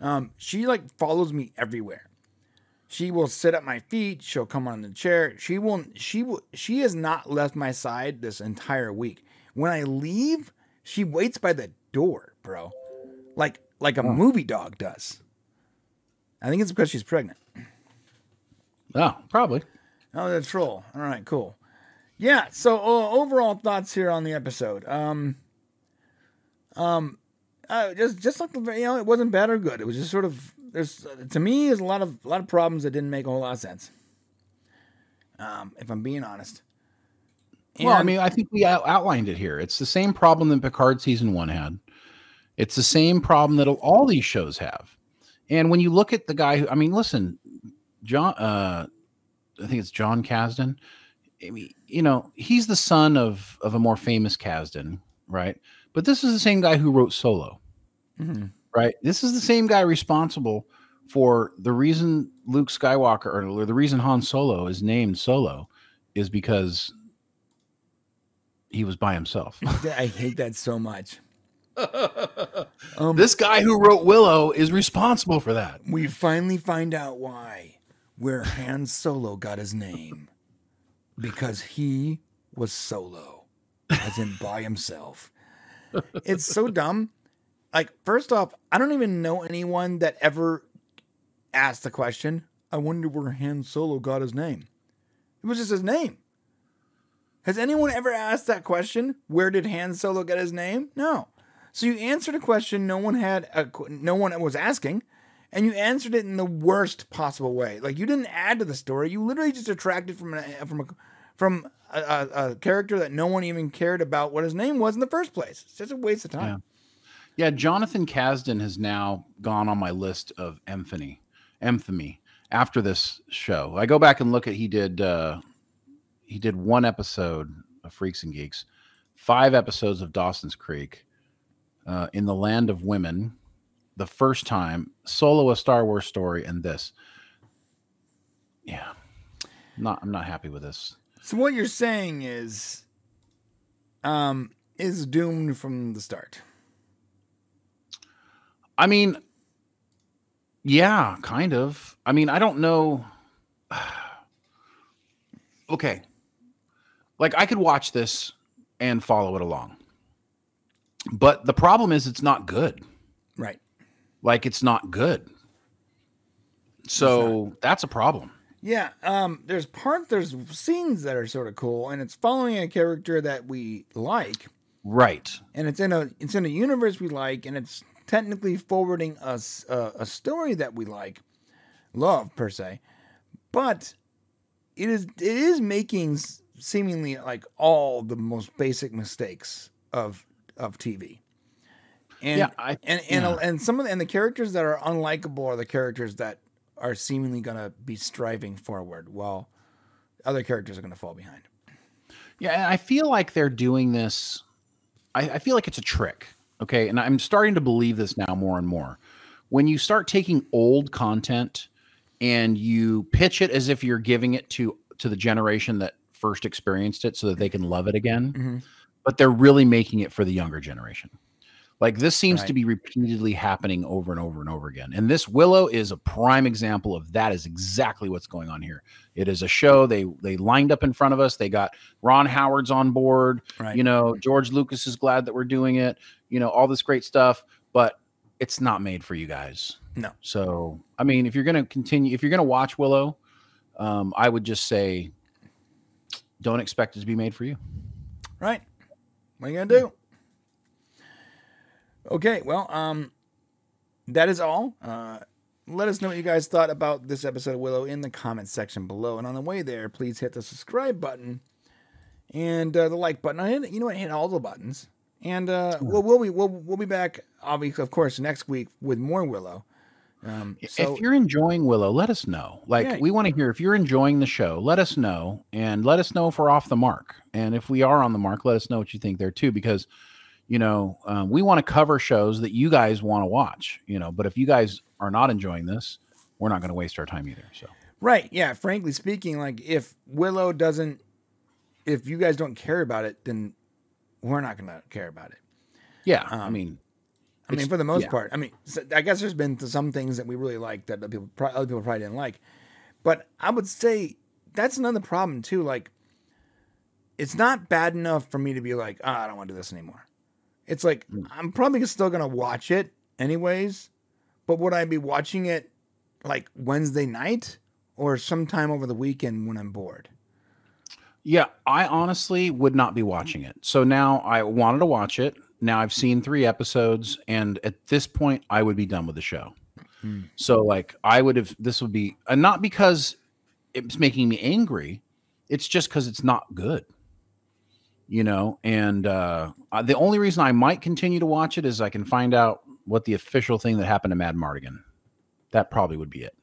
Um, she like follows me everywhere. She will sit at my feet. She'll come on the chair. She will. She will. She has not left my side this entire week. When I leave, she waits by the door, bro. like like a movie dog does. I think it's because she's pregnant. Oh, probably. Oh, the troll. All right, cool. Yeah. So uh, overall thoughts here on the episode. Um, um, uh, just just like the you know, it wasn't bad or good. It was just sort of there's to me there's a lot of a lot of problems that didn't make a whole lot of sense. Um, if I'm being honest. well, I mean, I think we out- outlined it here. It's the same problem that Picard season one had. It's the same problem that all these shows have. And when you look at the guy who, I mean, listen, John, uh, I think it's John Kasdan. I mean, you know, he's the son of of a more famous Kasdan, right? But this is the same guy who wrote Solo, Mhm. right? This is the same guy responsible for the reason Luke Skywalker or the reason Han Solo is named Solo is because he was by himself. I hate that so much. Um, this guy who wrote Willow is responsible for that. we finally find out why where Han Solo got his name because he was solo, as in by himself. It's so dumb. Like, first off, I don't even know anyone that ever asked the question. I wonder where Han Solo got his name. It was just his name. Has anyone ever asked that question? Where did Han Solo get his name? No. So you answered a question no one had, a, no one was asking, and you answered it in the worst possible way. Like you didn't add to the story. You literally just detracted from a, from a, from a, a, a character that no one even cared about what his name was in the first place. It's just a waste of time. Yeah, Jonathan Kasdan has now gone on my list of infamy, infamy after this show. I go back and look at he did uh he did one episode of Freaks and Geeks, five episodes of Dawson's Creek, uh, in the Land of Women, the first time, solo a Star Wars story, and this. Yeah, not I'm not happy with this. So what you're saying is, um, is doomed from the start. I mean, yeah, kind of. I mean, I don't know. okay. Like, I could watch this and follow it along. But the problem is, it's not good. Right. Like, it's not good. So that's a problem. Yeah, um, there's parts, there's scenes that are sort of cool, and it's following a character that we like, Right. and it's in a it's in a universe we like, and it's technically forwarding us a, a story that we like, love per se, but it is it is making seemingly like all the most basic mistakes of of TV. And Yeah, I- and and, yeah. and some of the, and the characters that are unlikable are the characters that are seemingly going to be striving forward, while other characters are going to fall behind. Yeah, and I feel like they're doing this. I, I feel like it's a trick. Okay. And I'm starting to believe this now more and more. When you start taking old content and you pitch it as if you're giving it to to the generation that first experienced it so that they can love it again, Mhm. but they're really making it for the younger generation. Like this seems to be repeatedly happening over and over and over again. And this Willow is a prime example of that is exactly what's going on here. It is a show they they lined up in front of us. They got Ron Howard's on board. Right. You know, George Lucas is glad that we're doing it. You know, all this great stuff, but it's not made for you guys. No. So, I mean, if you're going to continue if you're going to watch Willow, um, I would just say don't expect it to be made for you. Right. What are you gonna do? Okay, well, um, that is all. Uh, let us know what you guys thought about this episode of Willow in the comments section below. And on the way there, please hit the subscribe button and uh, the like button. I hit, you know what? Hit all the buttons. And uh, we'll, we'll be we'll, we'll be back, obviously, of course, next week with more Willow. Um, so if you're enjoying Willow, let us know. Like Yeah. we want to hear if you're enjoying the show, let us know and let us know if we're off the mark. And if we are on the mark, let us know what you think there too, because you know um, we want to cover shows that you guys want to watch. You know, but if you guys are not enjoying this, we're not going to waste our time either. So Right. Yeah. Frankly speaking, like if Willow doesn't, if you guys don't care about it, then we're not going to care about it. yeah, I Um, mean, I mean, for the most yeah. part. I mean, so I guess there's been some things that we really like that other people, other people probably didn't like. But I would say that's another problem too. Like, it's not bad enough for me to be like, oh, I don't want to do this anymore. It's like Mm. I'm probably still gonna watch it anyways. But would I be watching it like Wednesday night or sometime over the weekend when I'm bored? Yeah, I honestly would not be watching it. So now I wanted to watch it. Now I've seen three episodes, and at this point, I would be done with the show. Hmm. So, like, I would have, this would be, and not because it's making me angry, it's just because it's not good, you know. And uh, uh, the only reason I might continue to watch it is I can find out what the official thing that happened to Madmartigan. That probably would be it.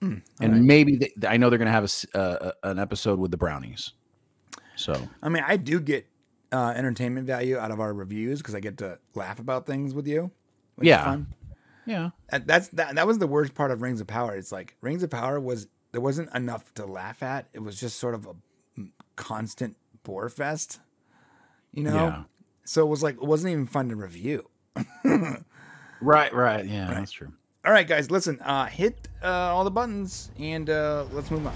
Hmm, and alright. maybe th- I know they're going to have a s uh, an episode with the brownies. So I mean, I do get uh, entertainment value out of our reviews because I get to laugh about things with you. which is Yeah. fun. yeah, That, that's that. That was the worst part of Rings of Power. It's like Rings of Power was there wasn't enough to laugh at. It was just sort of a mm, constant bore fest. You know. yeah. So it was like it wasn't even fun to review. Right, right. Yeah, Right. that's true. All right, guys, listen. Uh, hit uh, all the buttons and uh, let's move on.